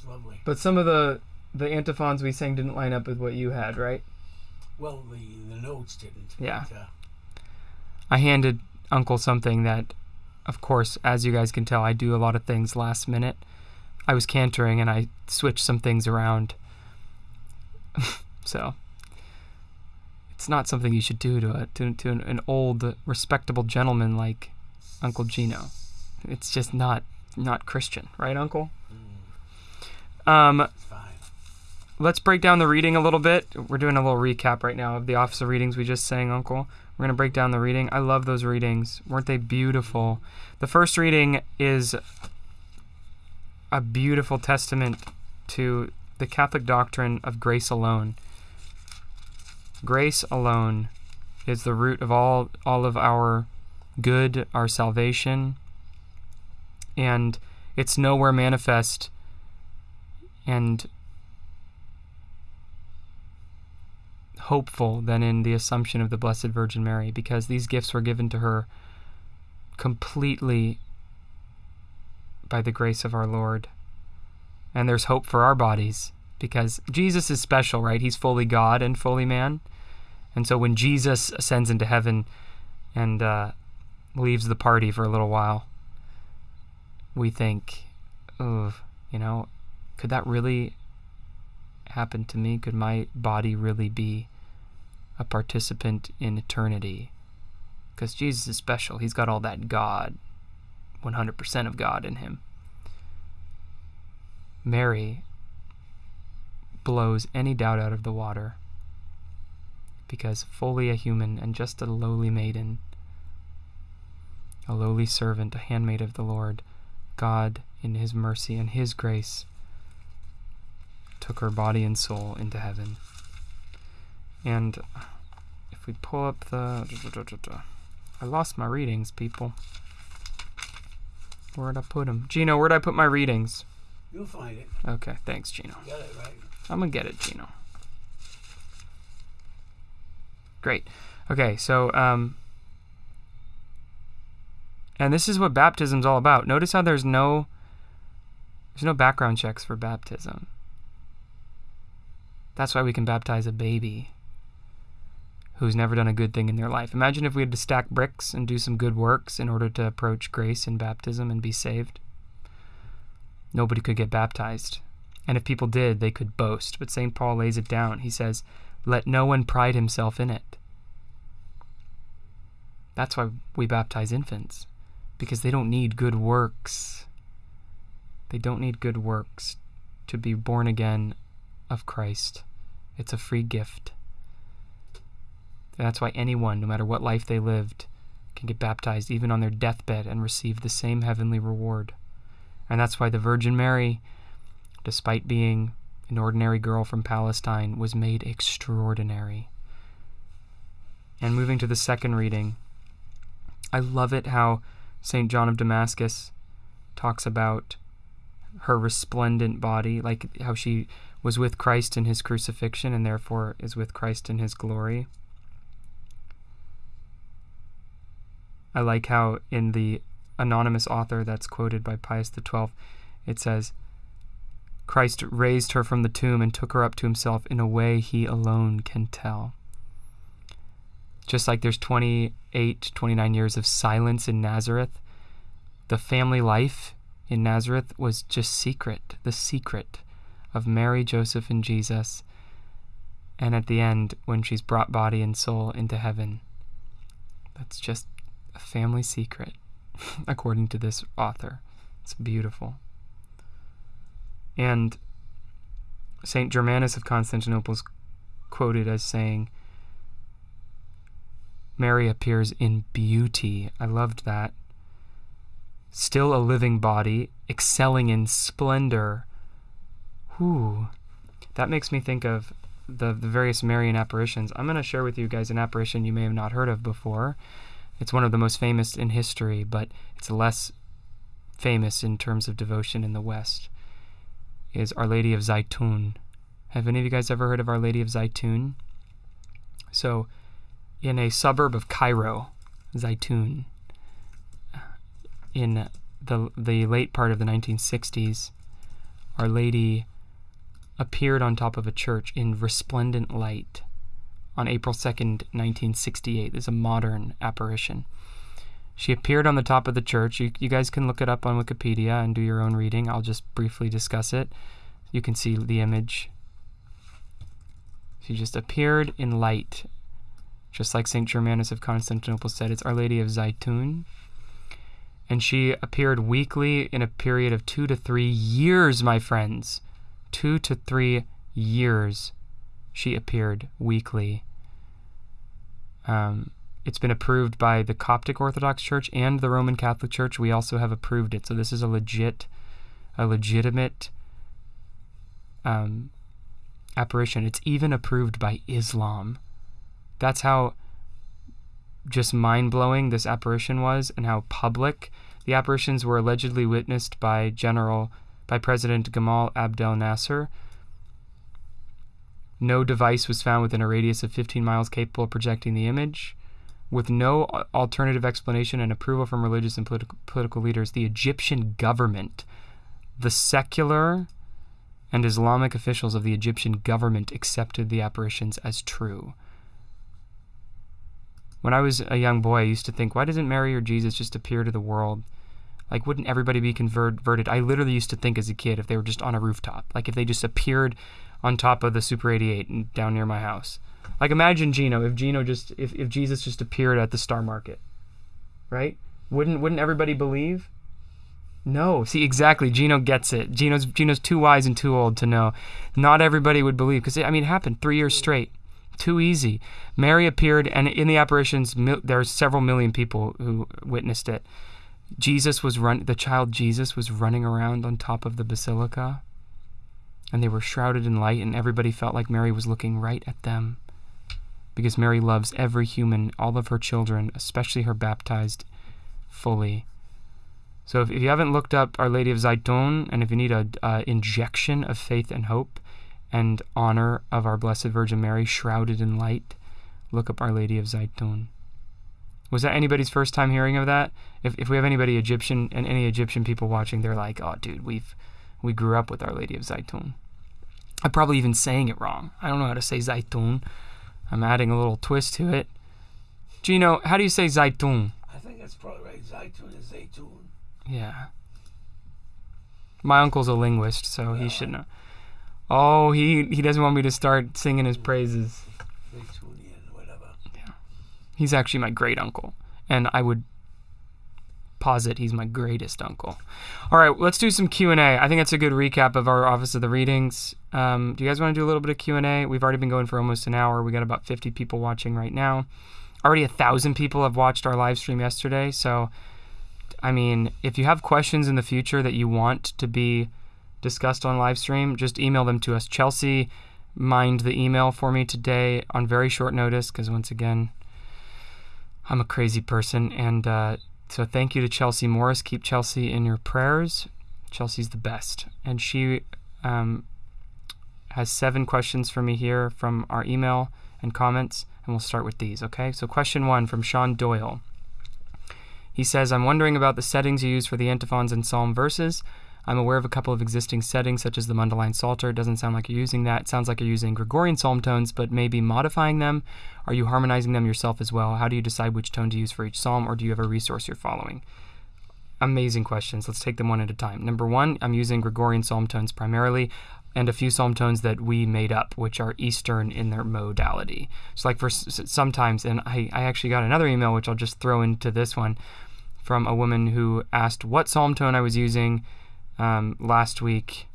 Lovely.
But some of the the antiphons we sang didn't line up with what you had, right?
Well, the, the notes didn't.
Yeah.
But, uh,
I handed Uncle something that, of course, as you guys can tell, I do a lot of things last minute. I was cantoring and I switched some things around. <laughs> so it's not something you should do to a to, to an, an old respectable gentleman like Uncle Gino. It's just not not Christian, right, Uncle? Um, let's break down the reading a little bit. We're doing a little recap right now of the office of readings we just sang, Uncle. We're going to break down the reading. I love those readings. Weren't they beautiful? The first reading is a beautiful testament to the Catholic doctrine of grace alone. Grace alone is the root of all all of our good, our salvation, and it's nowhere manifest and hopeful than in the assumption of the Blessed Virgin Mary because these gifts were given to her completely by the grace of our Lord. And there's hope for our bodies because Jesus is special, right? He's fully God and fully man. And so when Jesus ascends into heaven and uh, leaves the party for a little while, we think, oh, you know, could that really happen to me? Could my body really be a participant in eternity? Because Jesus is special. He's got all that God, 100% of God in him. Mary blows any doubt out of the water because fully a human and just a lowly maiden, a lowly servant, a handmaid of the Lord, God, in His mercy and His grace, took her body and soul into heaven. And if we pull up the. I lost my readings, people. Where'd I put them? Gino, where'd I put my readings?
You'll find it.
Okay, thanks, Gino.
You got it right.
I'm gonna get it, Gino. Great. Okay, so um, and this is what baptism's all about. Notice how there's no there's no background checks for baptism. That's why we can baptize a baby who's never done a good thing in their life. Imagine if we had to stack bricks and do some good works in order to approach grace in baptism and be saved. Nobody could get baptized. And if people did, they could boast. But St. Paul lays it down. He says, Let no one pride himself in it. That's why we baptize infants, because they don't need good works. They don't need good works to be born again of Christ. It's a free gift. That's why anyone, no matter what life they lived, can get baptized even on their deathbed and receive the same heavenly reward. And that's why the Virgin Mary, despite being an ordinary girl from Palestine, was made extraordinary. And moving to the second reading, I love it how St. John of Damascus talks about her resplendent body, like how she was with Christ in his crucifixion and therefore is with Christ in his glory. I like how in the anonymous author that's quoted by Pius XII, it says, Christ raised her from the tomb and took her up to himself in a way he alone can tell. Just like there's 28, 29 years of silence in Nazareth, the family life in Nazareth was just secret, the secret of Mary, Joseph, and Jesus. And at the end, when she's brought body and soul into heaven, that's just a family secret, <laughs> according to this author. It's beautiful. And St. Germanus of Constantinople is quoted as saying, Mary appears in beauty. I loved that. Still a living body, excelling in splendor. Whew. that makes me think of the, the various Marian apparitions. I'm going to share with you guys an apparition you may have not heard of before. It's one of the most famous in history, but it's less famous in terms of devotion in the West. Is Our Lady of Zaytun. Have any of you guys ever heard of Our Lady of Zaytun? So, in a suburb of Cairo, Zaytun, in the the late part of the 1960s, Our Lady appeared on top of a church in resplendent light on April 2nd, 1968. This is a modern apparition. She appeared on the top of the church. You, you guys can look it up on Wikipedia and do your own reading. I'll just briefly discuss it. You can see the image. She just appeared in light, just like St. Germanus of Constantinople said. It's Our Lady of Zaitun. And she appeared weekly in a period of two to three years, my friends. Two to three years she appeared weekly. Um, it's been approved by the Coptic Orthodox Church and the Roman Catholic Church. We also have approved it. So this is a legit, a legitimate um, apparition. It's even approved by Islam. That's how just mind blowing this apparition was, and how public the apparitions were allegedly witnessed by General by President Gamal Abdel Nasser. No device was found within a radius of 15 miles capable of projecting the image. With no alternative explanation and approval from religious and politi- political leaders, the Egyptian government, the secular and Islamic officials of the Egyptian government accepted the apparitions as true. When I was a young boy, I used to think, why doesn't Mary or Jesus just appear to the world? Like, wouldn't everybody be converted? I literally used to think as a kid if they were just on a rooftop, like if they just appeared on top of the Super 88 and down near my house. Like, imagine Gino if Gino just if, if Jesus just appeared at the Star Market, right? Wouldn't wouldn't everybody believe? No, see exactly. Gino gets it. Gino's Gino's too wise and too old to know. Not everybody would believe because I mean, it happened three years straight. Too easy. Mary appeared, and in the apparitions, mil- there are several million people who witnessed it. Jesus was run. The child Jesus was running around on top of the basilica, and they were shrouded in light, and everybody felt like Mary was looking right at them, because Mary loves every human, all of her children, especially her baptized, fully. So if, if you haven't looked up Our Lady of Zaytun, and if you need a uh, injection of faith and hope, and honor of our Blessed Virgin Mary, shrouded in light, look up Our Lady of Zaytun. Was that anybody's first time hearing of that? If, if we have anybody Egyptian and any Egyptian people watching, they're like, "Oh, dude, we've we grew up with Our Lady of Zaytun." I'm probably even saying it wrong. I don't know how to say Zaytun. I'm adding a little twist to it. Gino, how do you say Zaytun?
I think that's probably right. Zaytun is Zaytun.
Yeah. My uncle's a linguist, so he
Yeah.
should know. Oh, he he doesn't want me to start singing his praises. He's actually my great uncle, and I would posit he's my greatest uncle. All right, let's do some Q and A. I think that's a good recap of our Office of the Readings. Um, do you guys want to do a little bit of Q and A? We've already been going for almost an hour. We got about 50 people watching right now. Already a thousand people have watched our live stream yesterday. So, I mean, if you have questions in the future that you want to be discussed on live stream, just email them to us. Chelsea mined the email for me today on very short notice because once again, I'm a crazy person. And uh, so thank you to Chelsea Morris. Keep Chelsea in your prayers. Chelsea's the best. And she um, has seven questions for me here from our email and comments. And we'll start with these, okay? So, question one from Sean Doyle. He says, I'm wondering about the settings you use for the antiphons and psalm verses. I'm aware of a couple of existing settings, such as the Mundelein Psalter. It doesn't sound like you're using that. It sounds like you're using Gregorian psalm tones, but maybe modifying them. Are you harmonizing them yourself as well? How do you decide which tone to use for each psalm, or do you have a resource you're following? Amazing questions. Let's take them one at a time. Number one, I'm using Gregorian psalm tones primarily, and a few psalm tones that we made up, which are Eastern in their modality. So, like for sometimes, and I, I actually got another email, which I'll just throw into this one, from a woman who asked what psalm tone I was using um, last week.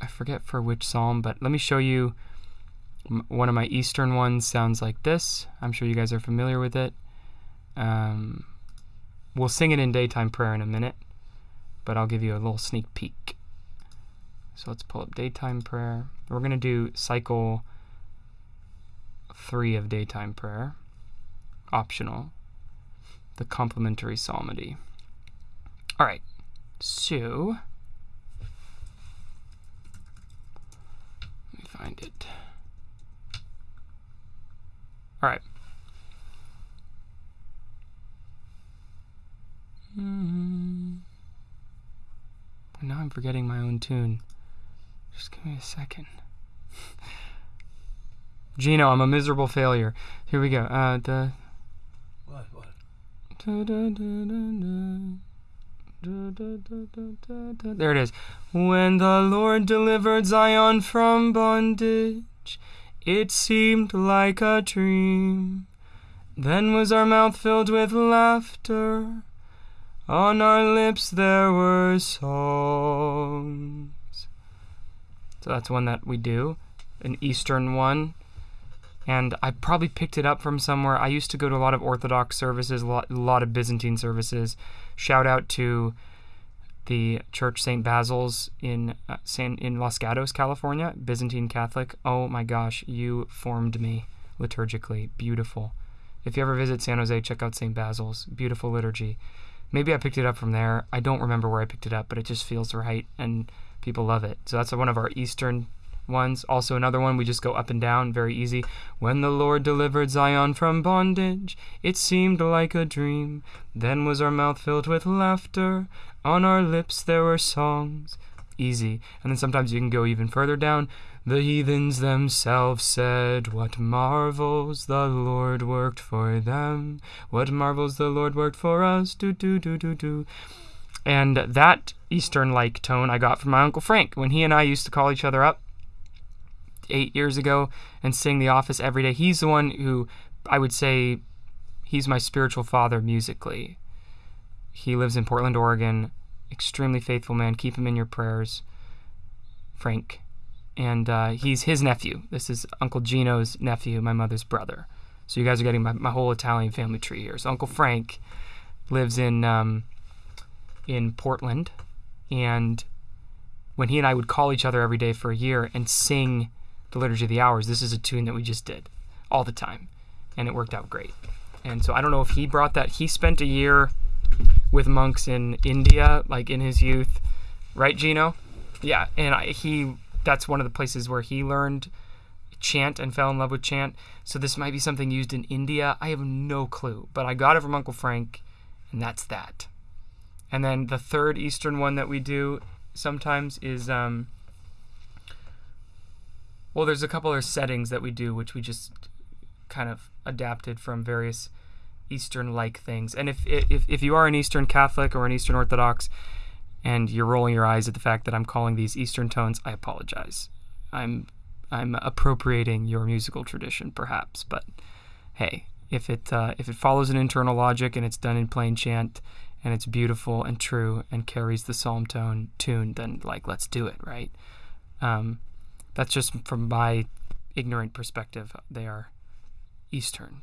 I forget for which psalm, but let me show you. One of my Eastern ones sounds like this. I'm sure you guys are familiar with it. Um, we'll sing it in daytime prayer in a minute, but I'll give you a little sneak peek. So let's pull up daytime prayer. We're going to do cycle three of daytime prayer, optional, the complementary psalmody. All right, so let me find it. All right. Mm. Now I'm forgetting my own tune. Just give me a second. <laughs> Geno, I'm a miserable failure. Here we go. Uh, the.
What? What?
There it is. When the Lord delivered Zion from bondage, it seemed like a dream. Then was our mouth filled with laughter. On our lips there were songs. So that's one that we do, an Eastern one. And I probably picked it up from somewhere. I used to go to a lot of Orthodox services, a lot, a lot of Byzantine services. Shout out to the Church St. Basil's in uh, San in Los Gatos, California, Byzantine Catholic. Oh my gosh, you formed me liturgically. Beautiful. If you ever visit San Jose, check out St. Basil's. Beautiful liturgy. Maybe I picked it up from there. I don't remember where I picked it up, but it just feels right and people love it. So that's one of our Eastern ones. Also, another one we just go up and down, very easy. When the Lord delivered Zion from bondage, it seemed like a dream. Then was our mouth filled with laughter, on our lips there were songs. Easy. And then sometimes you can go even further down. The heathens themselves said, What marvels the Lord worked for them. What marvels the Lord worked for us. Do, do, do, do, do. And that Eastern like tone I got from my Uncle Frank when he and I used to call each other up eight years ago and sing The Office every day. He's the one who I would say he's my spiritual father musically. He lives in Portland, Oregon. Extremely faithful man. Keep him in your prayers. Frank. And uh, he's his nephew. This is Uncle Geno's nephew, my mother's brother. So you guys are getting my, my whole Italian family tree here. So Uncle Frank lives in um, in Portland, and when he and I would call each other every day for a year and sing the Liturgy of the Hours, this is a tune that we just did all the time, and it worked out great. And so I don't know if he brought that. He spent a year with monks in India, like in his youth, right, Geno? Yeah, and I, he that's one of the places where he learned chant and fell in love with chant. So this might be something used in India. I have no clue, but I got it from Uncle Frank, and that's that. And then the third Eastern one that we do sometimes is um, well, there's a couple other settings that we do, which we just kind of adapted from various Eastern-like things. And if if if you are an Eastern Catholic or an Eastern Orthodox, and you're rolling your eyes at the fact that I'm calling these Eastern tones, I apologize. I'm I'm appropriating your musical tradition, perhaps, but hey, if it uh, if it follows an internal logic and it's done in plain chant and it's beautiful and true and carries the psalm tone tune, then like let's do it, right? Um, that's just from my ignorant perspective. They are Eastern.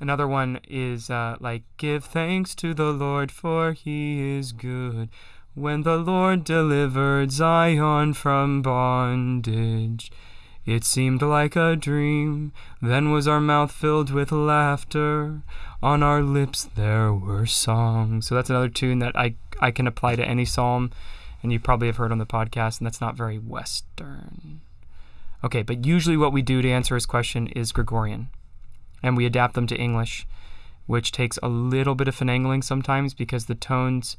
Another one is uh, like, Give thanks to the Lord, for he is good. When the Lord delivered Zion from bondage, it seemed like a dream. Then was our mouth filled with laughter. On our lips there were songs. So that's another tune that I, I can apply to any psalm, and you probably have heard on the podcast, and that's not very Western. Okay, but usually what we do to answer his question is Gregorian, and we adapt them to English, which takes a little bit of finagling sometimes because the tones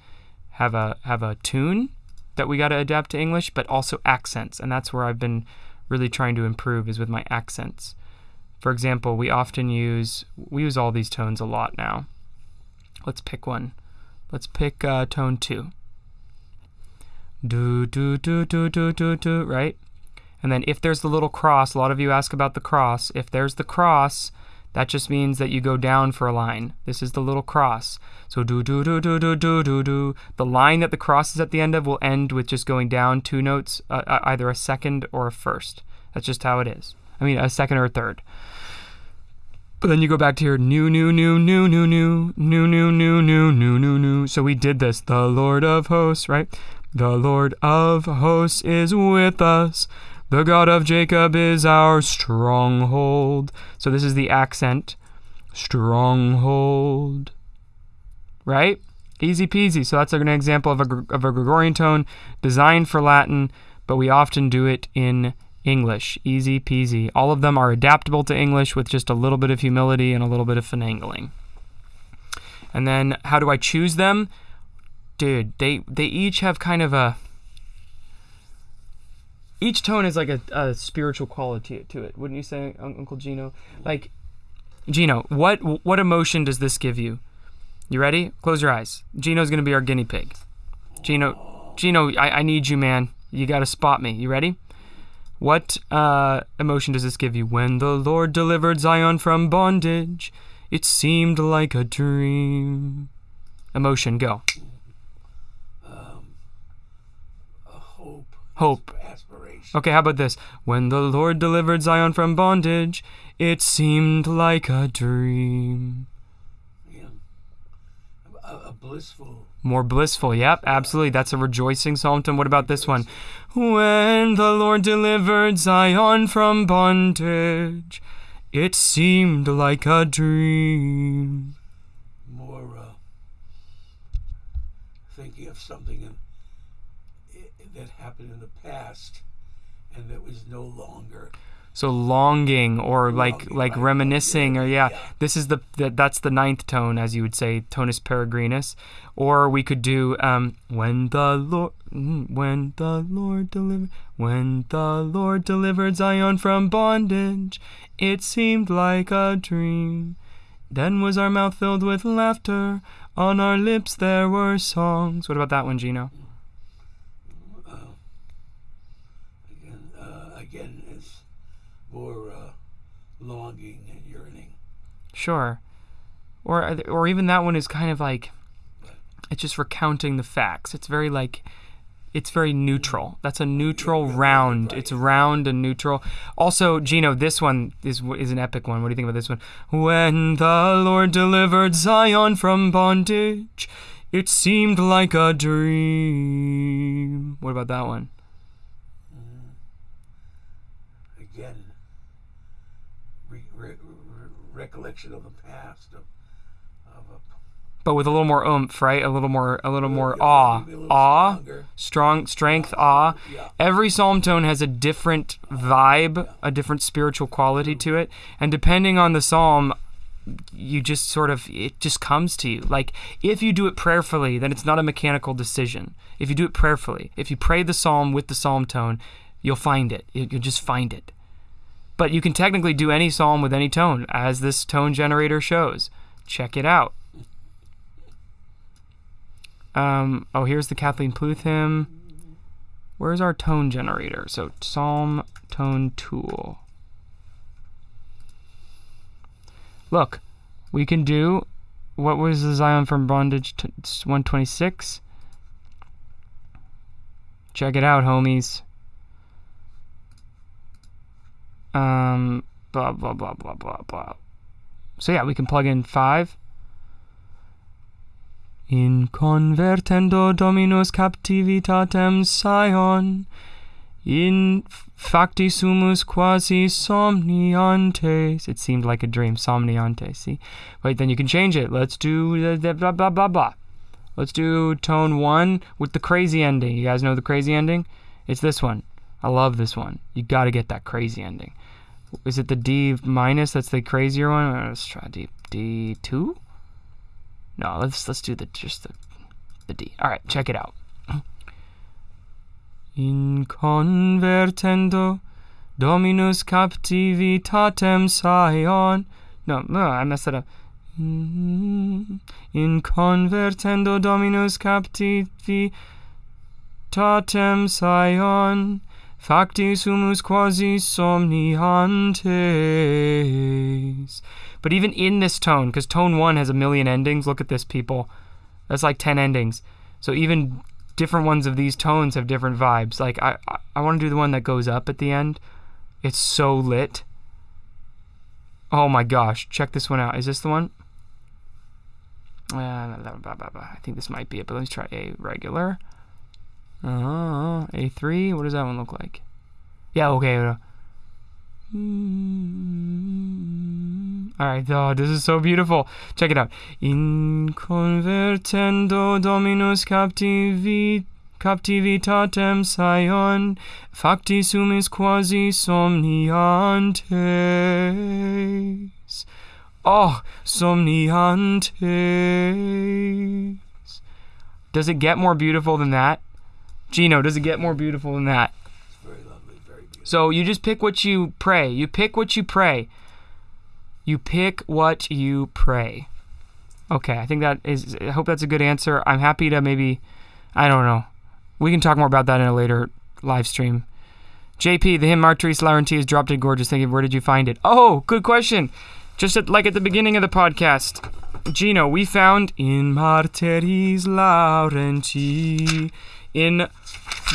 have a have a tune that we got to adapt to English, but also accents, and that's where I've been really trying to improve is with my accents. For example, we often use we use all these tones a lot now. Let's pick one. Let's pick uh, tone two. Do do do do do do do right. And then if there's the little cross, a lot of you ask about the cross. If there's the cross, that just means that you go down for a line. This is the little cross. So do do do do do do do do. The line that the cross is at the end of will end with just going down two notes, uh, uh either a second or a first. That's just how it is. I mean, a second or a third. But then you go back to your new, new, new, new, new, new, new, new, new, new, new, new, new. So we did this. The Lord of Hosts, right? The Lord of hosts is with us. The God of Jacob is our stronghold. So this is the accent. Stronghold. Right? Easy peasy. So that's an example of a, of a Gregorian tone designed for Latin, but we often do it in English. Easy peasy. All of them are adaptable to English with just a little bit of humility and a little bit of finagling. And then how do I choose them? Dude, they they each have kind of a each tone is like a, a spiritual quality to it, wouldn't you say, Uncle Geno? Like Geno, what what emotion does this give you? You ready? Close your eyes. Geno's gonna be our guinea pig. Geno, Geno, I, I need you, man. You gotta spot me. You ready? What uh, emotion does this give you? When the Lord delivered Zion from bondage, it seemed like a dream. Emotion, go.
A hope.
Okay, how about this? When the Lord delivered Zion from bondage, it seemed like a dream.
Yeah. A, a blissful.
More blissful, yep, absolutely. That's a rejoicing psalm tone. What about this one? When the Lord delivered Zion from bondage, it seemed like a dream.
more uh, thinking of something in, that happened in the past and that was no longer.
So longing or like
Longing,
like
right,
reminiscing or yeah,
yeah.
this is the, the that's the ninth tone as you would say tonus peregrinus. Or we could do um when the Lord mm, when the Lord delivered when the Lord delivered Zion from bondage it seemed like a dream. Then was our mouth filled with laughter on our lips there were songs. What about that one Geno
again uh, again is more uh, longing and yearning
Sure. Or or even that one is kind of like it's just recounting the facts. It's very like it's very neutral. That's a neutral round. It's round and neutral. Also, Geno, this one is is an epic one. What do you think about this one? When the Lord delivered Zion from bondage, it seemed like a dream. What about that one?
Recollection of the past of, of a
But with a little more oomph, right? A little more, a little more
yeah,
awe, awe,
stronger.
strong strength, awe.
yeah.
Every psalm tone has a different vibe, a different spiritual quality to it, and depending on the psalm, you just sort of it just comes to you. Like if you do it prayerfully, then it's not a mechanical decision. If you do it prayerfully, if you pray the psalm with the psalm tone, you'll find it. You'll just find it. But you can technically do any psalm with any tone, as this tone generator shows. Check it out. Um, oh, here's the Kathleen Pluth hymn. Where's our tone generator? So Psalm Tone Tool. Look, we can do what was the Zion from bondage 126? Check it out, homies. Um, blah blah blah blah blah blah. So yeah, we can plug in five. In convertendo Dominus captivitatem Sion, in facti sumus quasi somniantes. It seemed like a dream, somniantes. See, wait, then you can change it. Let's do the, blah blah blah blah. Let's do tone one with the crazy ending. You guys know the crazy ending? It's this one. I love this one. You got to get that crazy ending. Is it the D minus? That's the crazier one. Uh, Let's try D D two. No, let's let's do the just the the D. All right, check it out. <clears throat> In convertendo Dominus captivitatem Sion. No, no, I messed it up. In convertendo Dominus captivitatem Sion. Facti sumus quasi somniantes. But even in this tone, because tone one has a million endings, look at this, people. That's like 10 endings. So even different ones of these tones have different vibes. Like, I, I, I want to do the one that goes up at the end. It's so lit. Oh my gosh, check this one out. Is this the one? Uh, blah, blah, blah. I think this might be it, but let's try a regular. Uh, A3. What does that one look like? Yeah, okay. uh, mm, All right, oh, this is so beautiful. Check it out. In convertendo dominus captivi captivitatem Sion facti sumus quasi somniantes. Oh, somniantes. Does it get more beautiful than that? Geno, does it get more beautiful than that?
It's very lovely, very beautiful.
So you just pick what you pray. You pick what you pray. You pick what you pray. Okay, I think that is. I hope that's a good answer. I'm happy to maybe. I don't know. We can talk more about that in a later live stream. JP, the hymn Martyris Laurenti is dropped in gorgeous. Thank you. Where did you find it? Oh, good question. Just at, like at the beginning of the podcast, Geno, we found in Martyris Laurenti in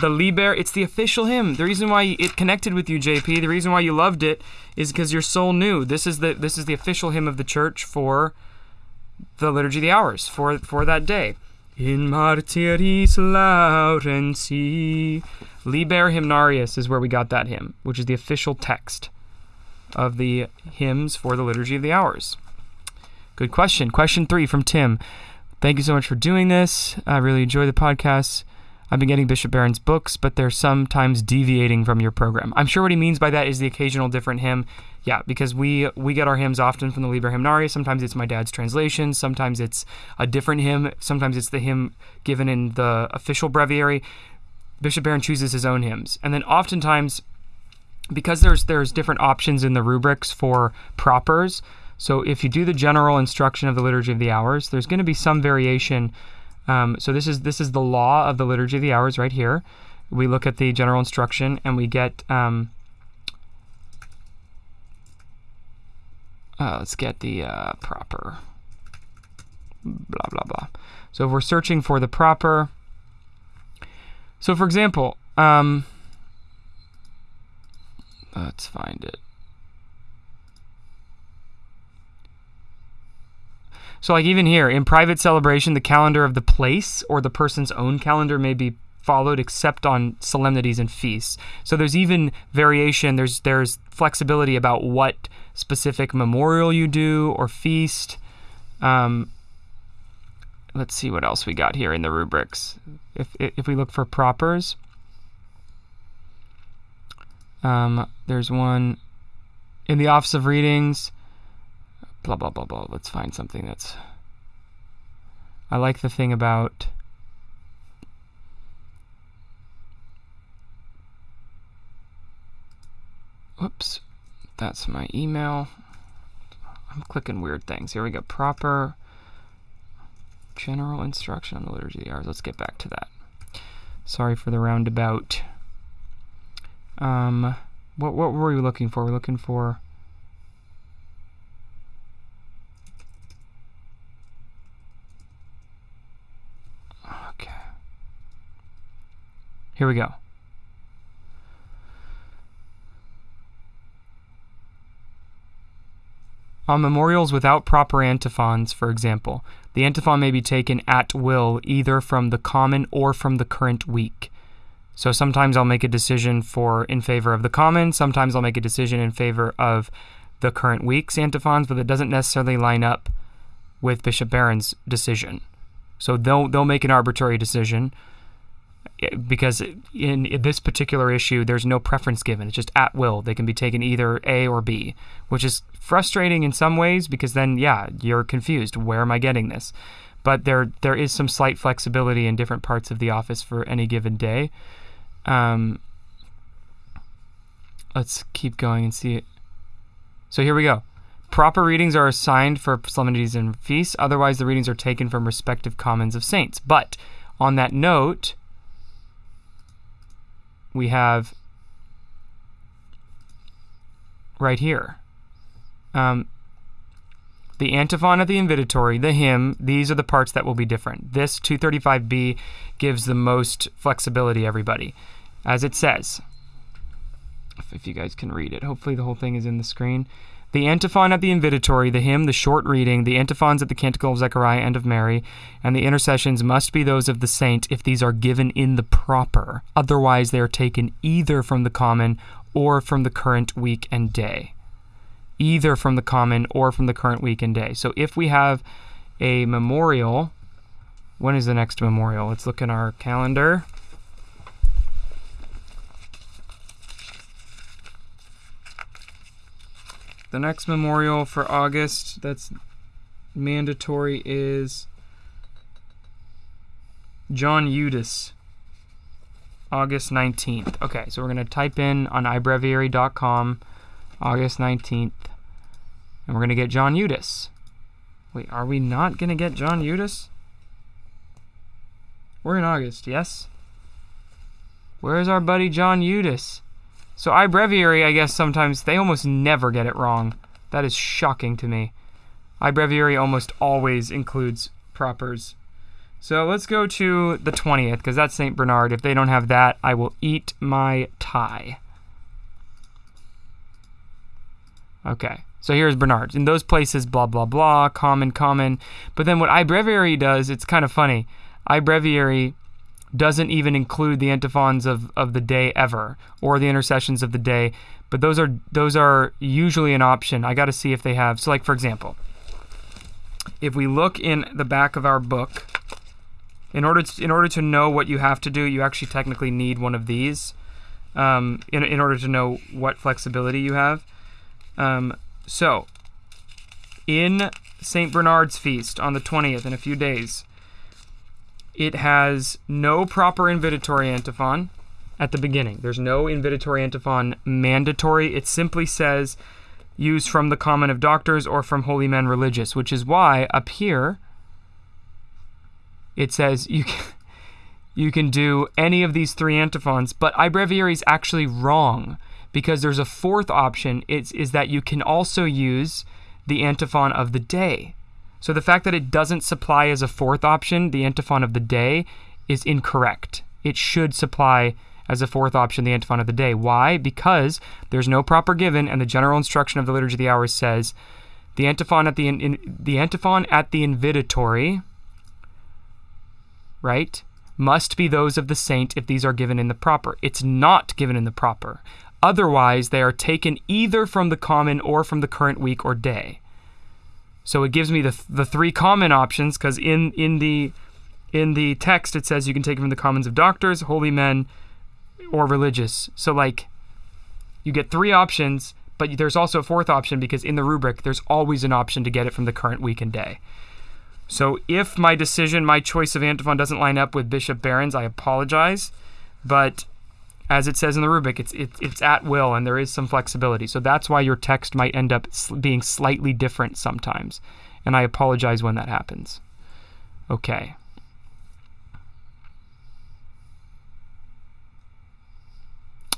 the Liber. It's the official hymn. The reason why it connected with you, JP, the reason why you loved it, is because your soul knew this is the this is the official hymn of the church for the liturgy of the hours for for that day. In Martyris Laurenti, Liber Hymnarius is where we got that hymn, which is the official text of the hymns for the liturgy of the hours. Good question. Question three from Tim. Thank you so much for doing this. I really enjoy the podcast. I've been getting Bishop Barron's books, but they're sometimes deviating from your program. I'm sure what he means by that is the occasional different hymn. Yeah, because we we get our hymns often from the Liber Hymnarius. Sometimes it's my dad's translation. Sometimes it's a different hymn. Sometimes it's the hymn given in the official breviary. Bishop Barron chooses his own hymns, and then oftentimes, because there's there's different options in the rubrics for propers. So if you do the general instruction of the Liturgy of the Hours, there's going to be some variation. Um, so this is this is the law of the Liturgy of the Hours right here. We look at the general instruction and we get. Um, uh, let's get the uh, proper. Blah blah blah. So if we're searching for the proper. So for example, um, let's find it. So, like even here, in private celebration, the calendar of the place or the person's own calendar may be followed except on solemnities and feasts. So there's even variation. There's there's flexibility about what specific memorial you do or feast. Um, let's see what else we got here in the rubrics. If if we look for propers, um, there's one in the office of readings blah blah blah blah. Let's find something that's. I like the thing about. Whoops, that's my email. I'm clicking weird things. Here we go. Proper general instruction on the liturgy of the hours. Let's get back to that. Sorry for the roundabout. Um, what what were we looking for? We're looking for. Okay. Here we go. On memorials without proper antiphons, for example, the antiphon may be taken at will either from the common or from the current week. So sometimes I'll make a decision for in favor of the common, sometimes I'll make a decision in favor of the current week's antiphons, but it doesn't necessarily line up with Bishop Barron's decision. So they'll they'll make an arbitrary decision because in, this particular issue there's no preference given. It's just at will. They can be taken either A or B, which is frustrating in some ways because then yeah, you're confused. Where am I getting this? But there there is some slight flexibility in different parts of the office for any given day. Um, let's keep going and see it. So here we go. Proper readings are assigned for solemnities and feasts, otherwise, the readings are taken from respective commons of saints. But on that note, we have right here um, the antiphon of the invitatory, the hymn, these are the parts that will be different. This 235b gives the most flexibility, everybody. As it says, if you guys can read it. Hopefully, the whole thing is in the screen. The antiphon at the invitatory, the hymn, the short reading, the antiphons at the canticle of Zechariah and of Mary, and the intercessions must be those of the saint if these are given in the proper. Otherwise, they are taken either from the common or from the current week and day. Either from the common or from the current week and day. So if we have a memorial, when is the next memorial? Let's look in our calendar. The next memorial for August that's mandatory is John Eudes, August 19th. Okay, so we're going to type in on ibreviary.com August 19th, and we're going to get John Eudes. Wait, are we not going to get John Eudes? We're in August, yes? Where's our buddy John Eudes? So iBreviary, I guess sometimes they almost never get it wrong. That is shocking to me. iBreviary almost always includes propers. So let's go to the 20th, because that's St. Bernard. If they don't have that, I will eat my tie. Okay, so here's Bernard. In those places, blah, blah, blah, common, common. But then what iBreviary does, it's kind of funny. iBreviary doesn't even include the antiphons of, of the day ever or the intercessions of the day but those are those are usually an option. I got to see if they have so like for example if we look in the back of our book in order to, in order to know what you have to do you actually technically need one of these um, in, in order to know what flexibility you have. Um, so in st bernard's feast on the 20th in a few days it has no proper invitatory antiphon at the beginning. There's no invitatory antiphon mandatory. It simply says use from the common of doctors or from holy men religious, which is why up here it says you can, <laughs> you can do any of these three antiphons, but iBreviary is actually wrong because there's a fourth option. It's is that you can also use the antiphon of the day. So the fact that it doesn't supply as a fourth option the antiphon of the day is incorrect. It should supply as a fourth option the antiphon of the day. Why? Because there's no proper given, and the general instruction of the liturgy of the hours says the antiphon at the in, in, the antiphon at the invitatory, right, must be those of the saint if these are given in the proper. It's not given in the proper. Otherwise, they are taken either from the common or from the current week or day. So it gives me the the three common options because in in the in the text it says you can take it from the commons of doctors, holy men, or religious. So like you get three options, but there's also a fourth option because in the rubric there's always an option to get it from the current week and day. So if my decision, my choice of antiphon doesn't line up with Bishop Barron's, I apologize, but as it says in the rubric, it's it, it's at will and there is some flexibility. So that's why your text might end up being slightly different sometimes. And I apologize when that happens. Okay.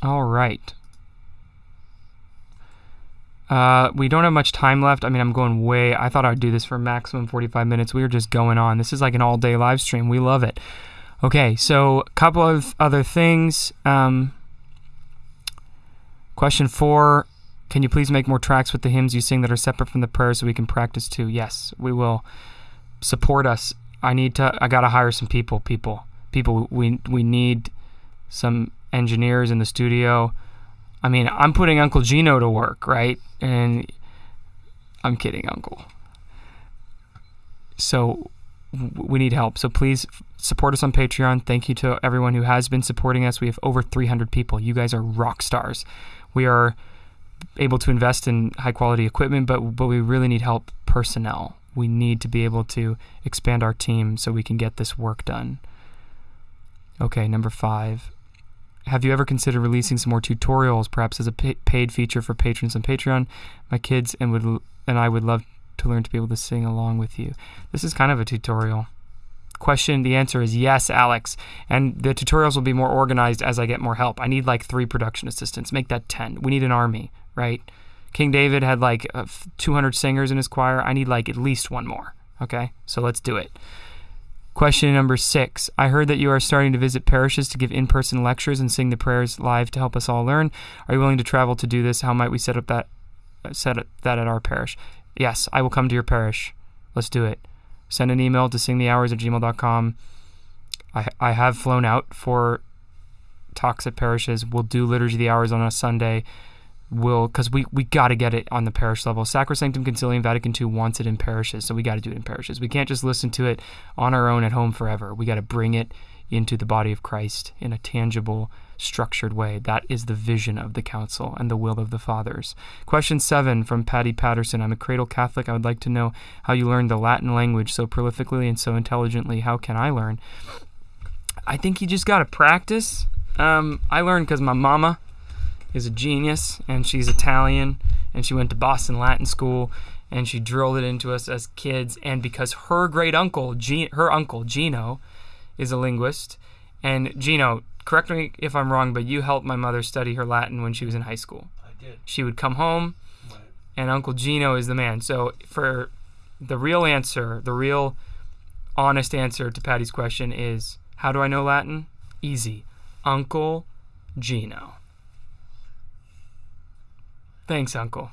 All right. Uh, we don't have much time left. I mean, I'm going way. I thought I'd do this for maximum 45 minutes. We are just going on. This is like an all day live stream. We love it. Okay, so a couple of other things. Um, question four Can you please make more tracks with the hymns you sing that are separate from the prayers so we can practice too? Yes, we will. Support us. I need to, I got to hire some people, people. People, we, we need some engineers in the studio. I mean, I'm putting Uncle Geno to work, right? And I'm kidding, Uncle. So we need help. So please support us on Patreon. Thank you to everyone who has been supporting us. We have over 300 people. You guys are rock stars. We are able to invest in high quality equipment, but but we really need help personnel. We need to be able to expand our team so we can get this work done. Okay, number 5. Have you ever considered releasing some more tutorials, perhaps as a paid feature for patrons on Patreon? My kids and would and I would love to learn to be able to sing along with you. This is kind of a tutorial. Question the answer is yes, Alex. And the tutorials will be more organized as I get more help. I need like three production assistants. Make that 10. We need an army, right? King David had like uh, 200 singers in his choir. I need like at least one more. Okay? So let's do it. Question number six. I heard that you are starting to visit parishes to give in person lectures and sing the prayers live to help us all learn. Are you willing to travel to do this? How might we set up that set that at our parish? Yes, I will come to your parish. Let's do it. Send an email to singthehours at gmail.com. I, I have flown out for talks at parishes. We'll do Liturgy of the Hours on a Sunday We'll, because we we got to get it on the parish level. Sacrosanctum Concilium Vatican II wants it in parishes, so we got to do it in parishes. We can't just listen to it on our own at home forever. We got to bring it into the body of Christ in a tangible, structured way. That is the vision of the council and the will of the fathers. Question seven from Patty Patterson. I'm a cradle Catholic. I would like to know how you learned the Latin language so prolifically and so intelligently. How can I learn? I think you just got to practice. Um, I learned because my mama is a genius and she's Italian and she went to Boston Latin School and she drilled it into us as kids and because her great uncle her uncle Geno is a linguist and Geno correct me if I'm wrong but you helped my mother study her Latin when she was in high school.
I did.
She would come home right. and Uncle Geno is the man. So for the real answer, the real honest answer to Patty's question is how do I know Latin? Easy. Uncle Geno. Thanks, Uncle.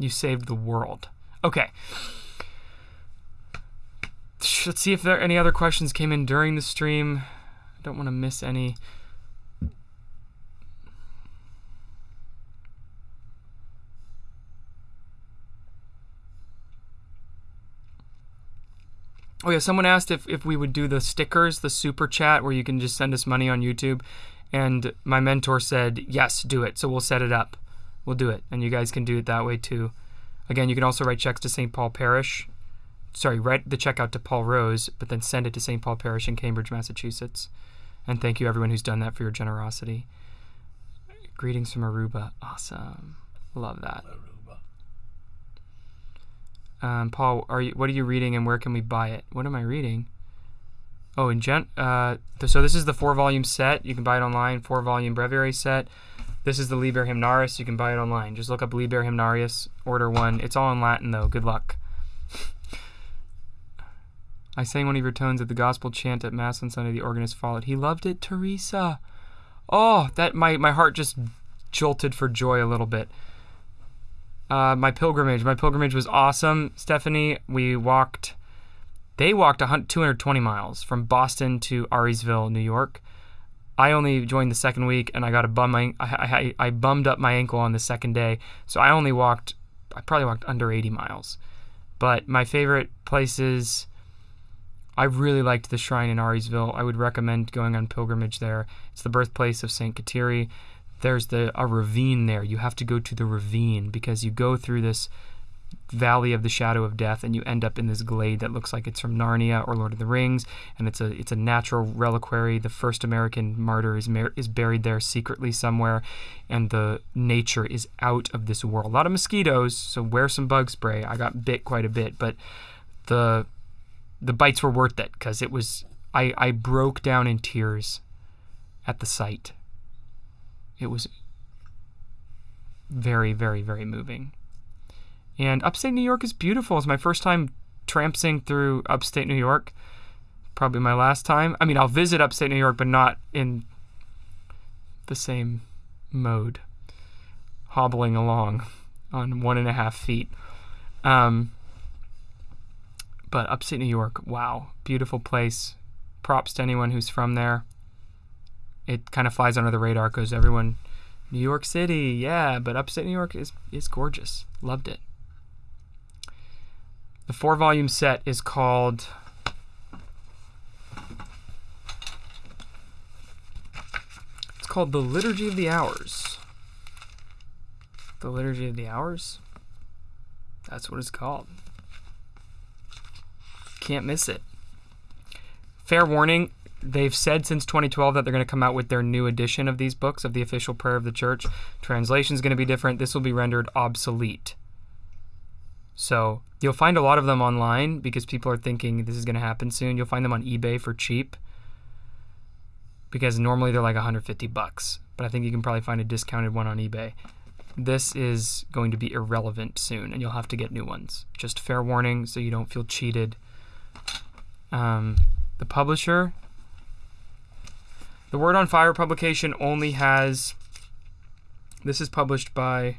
You saved the world. Okay. Let's see if there any other questions came in during the stream. I don't want to miss any. Oh yeah, someone asked if, if we would do the stickers, the super chat where you can just send us money on YouTube. And my mentor said, yes, do it. So we'll set it up we'll do it. And you guys can do it that way too. Again, you can also write checks to St. Paul Parish. Sorry, write the check out to Paul Rose, but then send it to St. Paul Parish in Cambridge, Massachusetts. And thank you everyone who's done that for your generosity. Greetings from Aruba. Awesome. Love that. Um, Paul, are you? What are you reading, and where can we buy it? What am I reading? Oh, in gen. Uh, so this is the four volume set. You can buy it online. Four volume breviary set. This is the Liber Hymnarius. You can buy it online. Just look up Liber Hymnarius, order one. It's all in Latin, though. Good luck. I sang one of your tones at the gospel chant at Mass on Sunday. The organist followed. He loved it, Teresa. Oh, that my, my heart just jolted for joy a little bit. Uh, my pilgrimage. My pilgrimage was awesome, Stephanie. We walked, they walked 220 miles from Boston to Auriesville, New York. I only joined the second week, and I got a bum. I, I, I bummed up my ankle on the second day, so I only walked. I probably walked under 80 miles. But my favorite places. I really liked the shrine in Auriesville. I would recommend going on pilgrimage there. It's the birthplace of Saint Kateri. There's the a ravine there. You have to go to the ravine because you go through this valley of the shadow of death and you end up in this glade that looks like it's from Narnia or Lord of the Rings and it's a it's a natural reliquary. The first American martyr is mar- is buried there secretly somewhere and the nature is out of this world. A lot of mosquitoes so wear some bug spray. I got bit quite a bit but the the bites were worth it cuz it was I I broke down in tears at the sight it was very very very moving and upstate New York is beautiful. It's my first time tramping through upstate New York. Probably my last time. I mean, I'll visit upstate New York, but not in the same mode. Hobbling along on one and a half feet. Um, but upstate New York, wow, beautiful place. Props to anyone who's from there. It kind of flies under the radar because everyone, New York City, yeah, but upstate New York is is gorgeous. Loved it. The four volume set is called. It's called The Liturgy of the Hours. The Liturgy of the Hours? That's what it's called. Can't miss it. Fair warning, they've said since 2012 that they're going to come out with their new edition of these books of the official prayer of the church. Translation is going to be different. This will be rendered obsolete. So you'll find a lot of them online because people are thinking this is going to happen soon. You'll find them on eBay for cheap because normally they're like 150 bucks, but I think you can probably find a discounted one on eBay. This is going to be irrelevant soon, and you'll have to get new ones. Just fair warning so you don't feel cheated. Um, the publisher. The Word on Fire publication only has. This is published by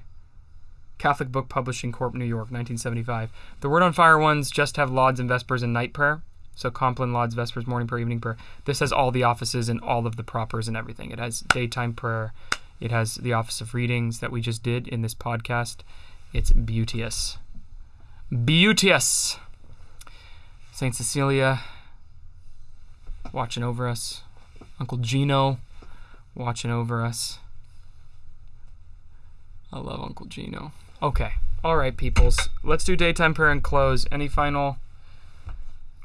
Catholic Book Publishing Corp, New York, 1975. The Word on Fire ones just have Lauds and Vespers and night prayer. So Compline, Lauds, Vespers, morning prayer, evening prayer. This has all the offices and all of the propers and everything. It has daytime prayer. It has the office of readings that we just did in this podcast. It's beauteous. Beauteous. Saint Cecilia watching over us. Uncle Geno watching over us. I love Uncle Geno. Okay. All right, peoples. Let's do daytime prayer and close. Any final?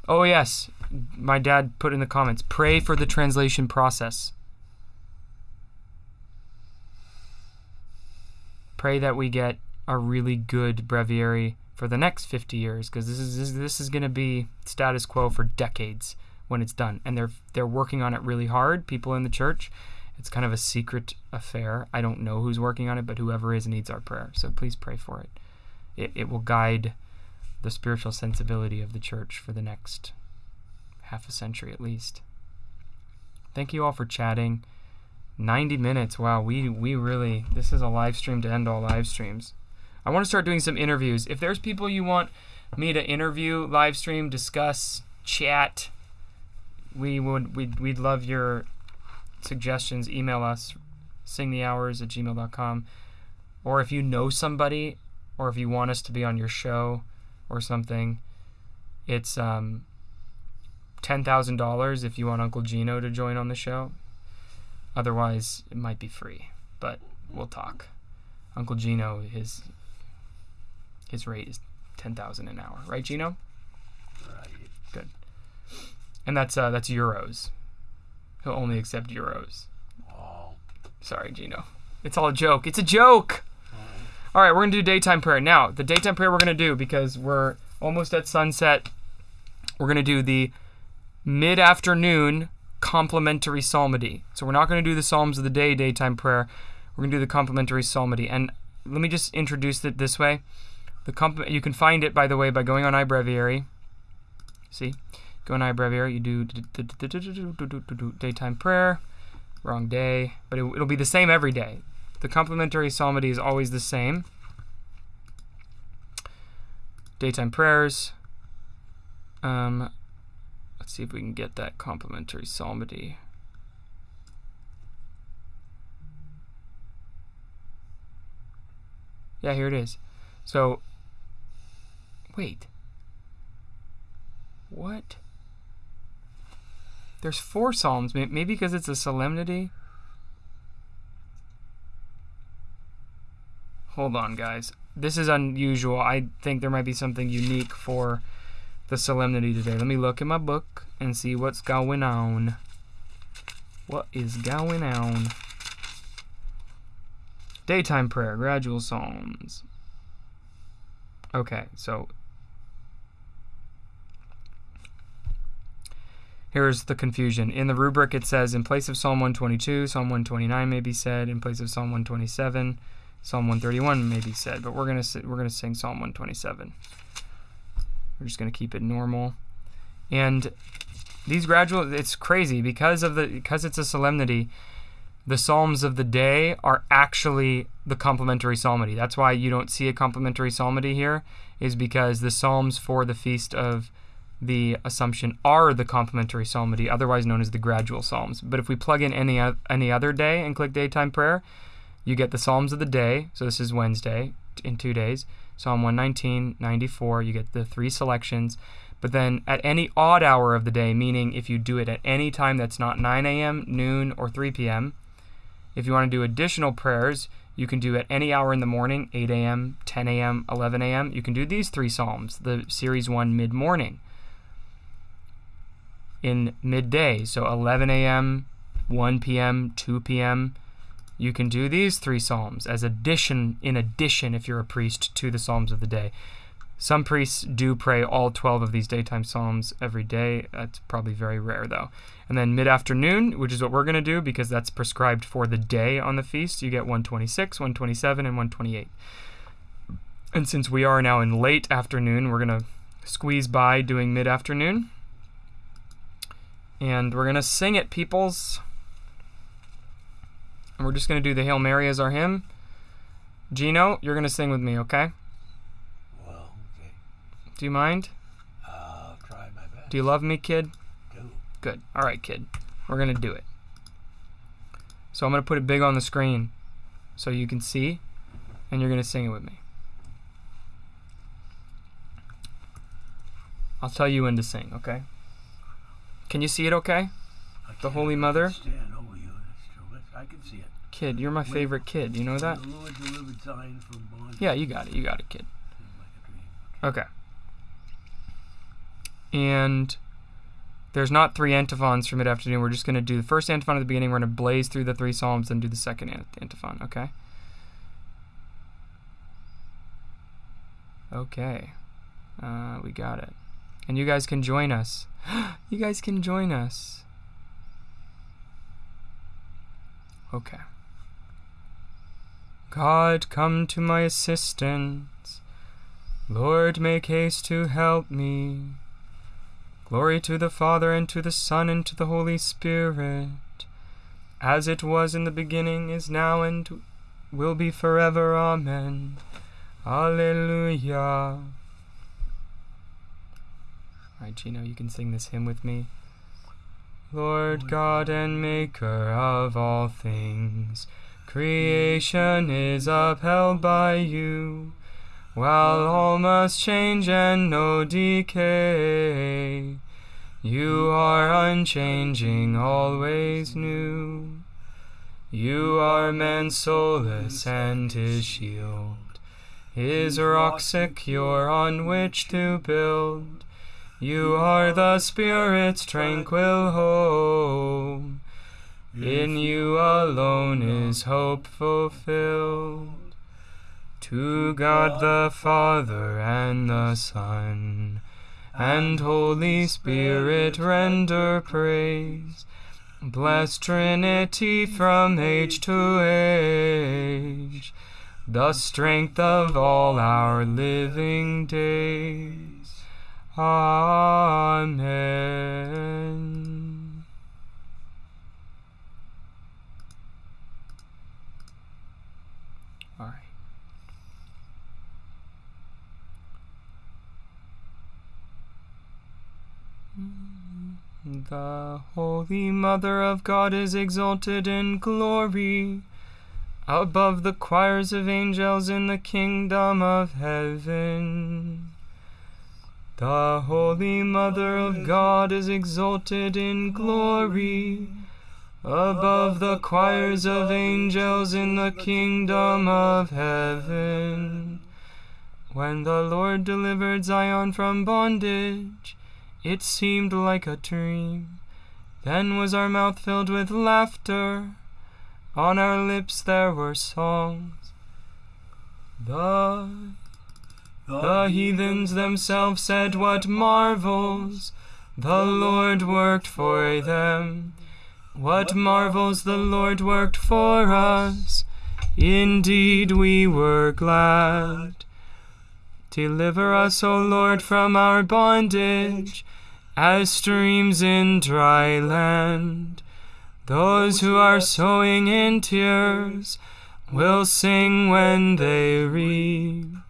Oh, yes. My dad put in the comments pray for the translation process. Pray that we get a really good breviary for the next 50 years because this is this, this is going to be status quo for decades when it's done and they're they're working on it really hard people in the church. It's kind of a secret affair. I don't know who's working on it but whoever is needs our prayer so please pray for it. It, it will guide the spiritual sensibility of the church for the next half a century at least. Thank you all for chatting. 90 minutes. Wow we we really this is a live stream to end all live streams. I want to start doing some interviews. If there's people you want me to interview, live stream, discuss, chat, we would we'd, we'd love your suggestions. Email us singthehours at gmail.com. Or if you know somebody or if you want us to be on your show or something, it's um, $10,000 if you want Uncle Geno to join on the show. Otherwise, it might be free, but we'll talk. Uncle Geno, his his rate is ten thousand an hour, right, Geno?
Right.
Good. And that's uh, that's euros. He'll only accept euros.
Oh.
Sorry, Geno. It's all a joke. It's a joke. All right, we're gonna do daytime prayer now. The daytime prayer we're gonna do because we're almost at sunset. We're gonna do the mid-afternoon complementary psalmody. So we're not gonna do the psalms of the day daytime prayer. We're gonna do the complementary psalmody. And let me just introduce it this way. The comp- you can find it by the way by going on iBreviary. See, go on iBreviary. You do daytime prayer. Wrong day, but it, it'll be the same every day. The complementary psalmody is always the same. Daytime prayers. Um, let's see if we can get that complementary psalmody. Yeah, here it is. So Wait. What? There's four psalms. Maybe because it's a solemnity. Hold on, guys. This is unusual. I think there might be something unique for the solemnity today. Let me look in my book and see what's going on. What is going on? Daytime prayer, gradual psalms. Okay, so Here's the confusion. In the rubric, it says in place of Psalm 122, Psalm 129 may be said. In place of Psalm 127, Psalm 131 may be said. But we're gonna we're gonna sing Psalm 127. We're just gonna keep it normal. And these gradual, it's crazy because of the because it's a solemnity. The psalms of the day are actually the complementary psalmody. That's why you don't see a complementary psalmody here, is because the psalms for the feast of the Assumption are the complementary psalmody, otherwise known as the gradual psalms. But if we plug in any any other day and click daytime prayer, you get the psalms of the day. So this is Wednesday in two days. Psalm 119, 94. You get the three selections. But then at any odd hour of the day, meaning if you do it at any time that's not 9 a.m., noon, or 3 p.m., if you want to do additional prayers, you can do at any hour in the morning, 8 a.m., 10 a.m., 11 a.m. You can do these three psalms, the series one mid morning in midday. So 11 a.m., 1 p.m., 2 p.m. You can do these three psalms as addition in addition if you're a priest to the psalms of the day. Some priests do pray all 12 of these daytime psalms every day. That's probably very rare though. And then mid-afternoon, which is what we're going to do because that's prescribed for the day on the feast, you get 126, 127 and 128. And since we are now in late afternoon, we're going to squeeze by doing mid-afternoon And we're going to sing it, peoples. And we're just going to do the Hail Mary as our hymn. Geno, you're going to sing with me, okay?
Well, okay.
Do you mind?
I'll try my best.
Do you love me, kid?
Do.
Good. All right, kid. We're going to do it. So I'm going to put it big on the screen so you can see, and you're going to sing it with me. I'll tell you when to sing, okay? Can you see it okay? The Holy Mother?
Stand over you. That's true. That's- I can see it.
Kid, you're my favorite kid. You know that?
The Lord Zion from.
Yeah, you got it. You got it, kid. Okay. And there's not three antiphons for mid afternoon. We're just going to do the first antiphon at the beginning. We're going to blaze through the three psalms, and do the second antiphon. Okay. Okay. Uh, we got it. And you guys can join us. <gasps> you guys can join us. Okay. God, come to my assistance. Lord, make haste to help me. Glory to the Father, and to the Son, and to the Holy Spirit, as it was in the beginning, is now, and will be forever. Amen. Alleluia. Alright, Geno, you can sing this hymn with me. Lord God and Maker of all things, creation is upheld by you. While all must change and no decay, you are unchanging, always new. You are man's solace and his shield, his rock secure on which to build. You are the Spirit's tranquil home. In you alone is hope fulfilled. To God the Father and the Son and Holy Spirit render praise. Blessed Trinity from age to age, the strength of all our living days. Amen. All right. The Holy Mother of God is exalted in glory above the choirs of angels in the kingdom of heaven. The Holy Mother of God is exalted in glory above the choirs of angels in the kingdom of heaven. When the Lord delivered Zion from bondage, it seemed like a dream. Then was our mouth filled with laughter, on our lips there were songs. The the heathens themselves said, What marvels the Lord worked for them! What marvels the Lord worked for us! Indeed, we were glad. Deliver us, O Lord, from our bondage, as streams in dry land. Those who are sowing in tears will sing when they reap.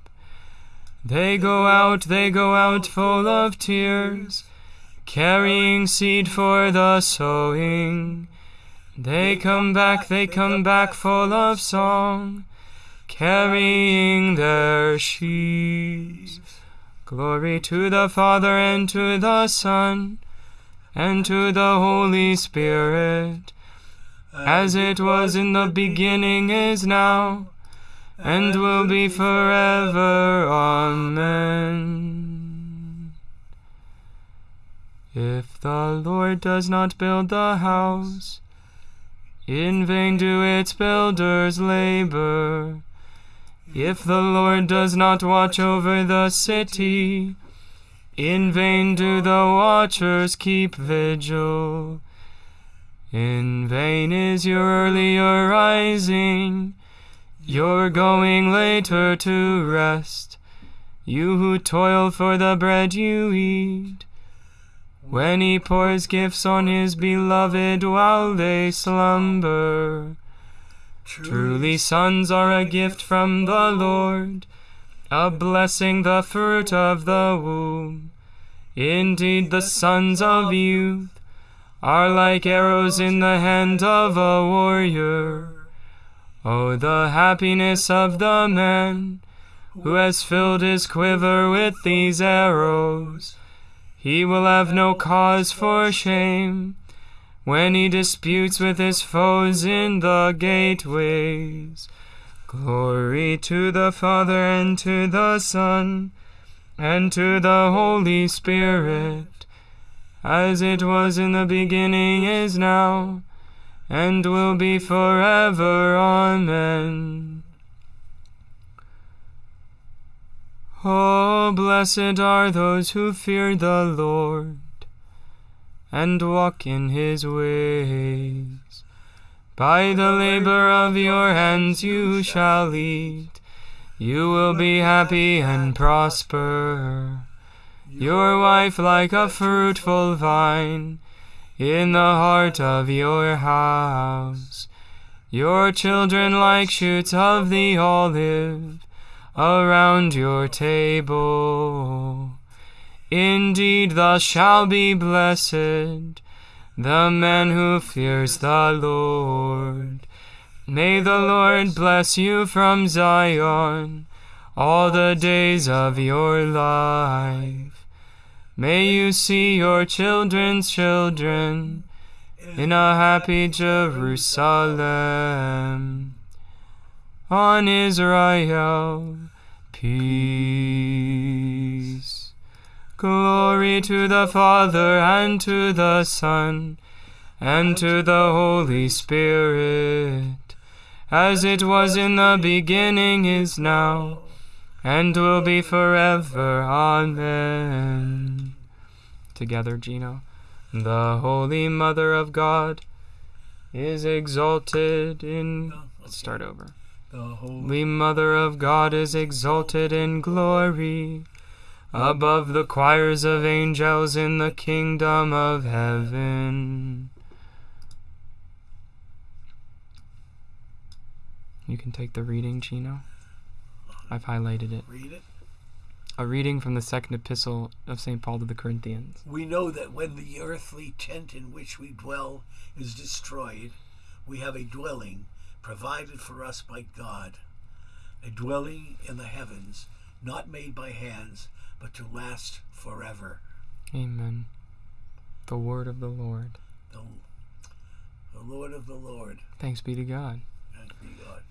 They go out, they go out full of tears, carrying seed for the sowing. They come back, they come back full of song, carrying their sheaves. Glory to the Father and to the Son and to the Holy Spirit, as it was in the beginning, is now, and will be forever. Amen. If the Lord does not build the house, in vain do its builders labor. If the Lord does not watch over the city, in vain do the watchers keep vigil. In vain is your earlier rising, your going later to rest, you who toil for the bread you eat. when he pours gifts on his beloved while they slumber. Truly, sons are a gift from the Lord, a blessing, the fruit of the womb. Indeed, the sons of youth are like arrows in the hand of a warrior. Oh, the happiness of the man who has filled his quiver with these arrows. He will have no cause for shame when he disputes with his foes in the gateways. Glory to the Father and to the Son and to the Holy Spirit, as it was in the beginning, is now, and will be forever. Amen. Oh, blessed are those who fear the Lord and walk in his ways. By the labor of your hands you shall eat. You will be happy and prosper. Your wife like a fruitful vine in the heart of your house. Your children like shoots of the olive around your table. Indeed, thus shall be blessed the man who fears the Lord. May the Lord bless you from Zion all the days of your life. May you see your children's children in a happy Jerusalem. On Israel, peace. Glory to the Father and to the Son and to the Holy Spirit, as it was in the beginning, is now, and will be forever. Amen. Together, Geno. The Holy Mother of God is exalted in. Let's start over.
The
Holy Mother of God is exalted in glory above the choirs of angels in the kingdom of heaven. You can take the reading, Geno. I've highlighted it.
read it.
A reading from the second epistle of St. Paul to the Corinthians.
We know that when the earthly tent in which we dwell is destroyed, we have a dwelling provided for us by God, a dwelling in the heavens, not made by hands, but to last forever.
Amen. The word of the Lord.
The, the Lord of the Lord,
Thanks be to God.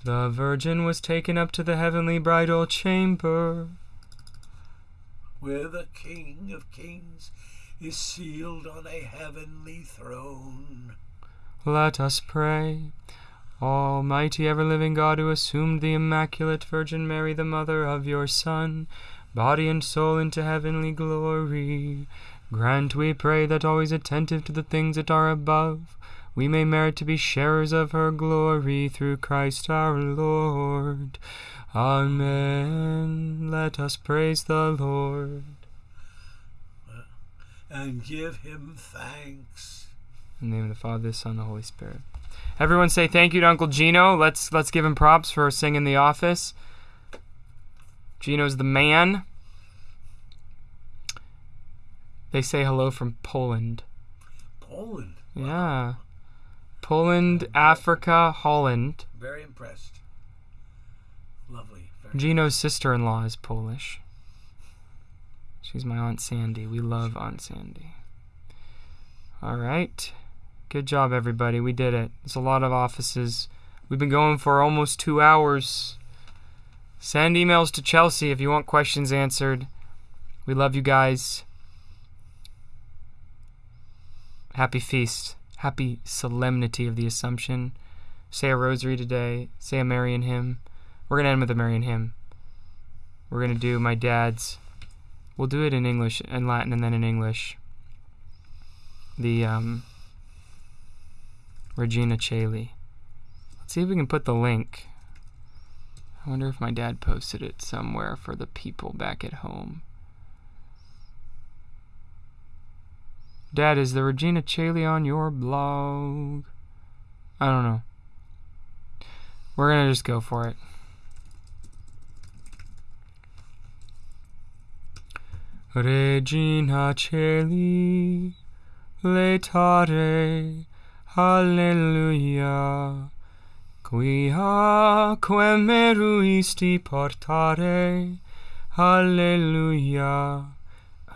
Thank be God.
The Virgin was taken up to the heavenly bridal chamber.
Where the King of Kings is sealed on a heavenly throne.
Let us pray. Almighty ever living God, who assumed the Immaculate Virgin Mary, the mother of your Son, body and soul into heavenly glory, grant, we pray, that always attentive to the things that are above, we may merit to be sharers of her glory through Christ our Lord. Amen. Let us praise the Lord.
And give him thanks.
In the name of the Father, the Son, and the Holy Spirit. Everyone say thank you to Uncle Geno. Let's let's give him props for singing the office. Geno's the man. They say hello from Poland.
Poland.
Yeah. Poland, Africa, Holland.
Very impressed. Lovely. Very
Geno's sister in law is Polish. She's my Aunt Sandy. We love Aunt Sandy. All right. Good job, everybody. We did it. It's a lot of offices. We've been going for almost two hours. Send emails to Chelsea if you want questions answered. We love you guys. Happy feast. Happy solemnity of the Assumption. Say a rosary today. Say a Marian hymn. We're going to end with a Marian hymn. We're going to do my dad's. We'll do it in English and Latin and then in English. The um, Regina Caeli. Let's see if we can put the link. I wonder if my dad posted it somewhere for the people back at home. Dad, is the Regina Caeli on your blog? I don't know. We're gonna just go for it. Regina Caeli, laetare, Alleluia. Quia quem meruisti portare, Alleluia.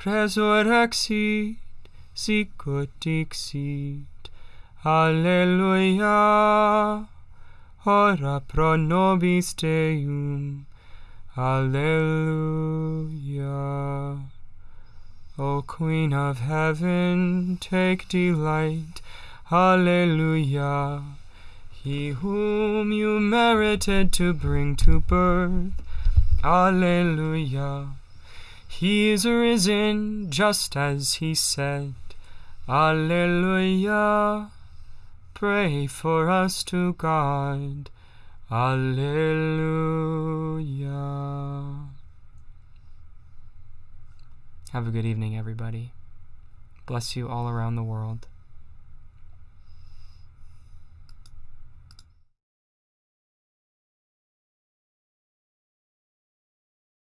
Resurrexit, sicut dixit, Alleluia. Ora pro nobis Deum, Alleluia. O Queen of Heaven, take delight, Alleluia. He whom you merited to bring to birth, Alleluia. He is risen just as he said, Alleluia. Pray for us to God, Alleluia. Have a good evening, everybody. Bless you all around the world.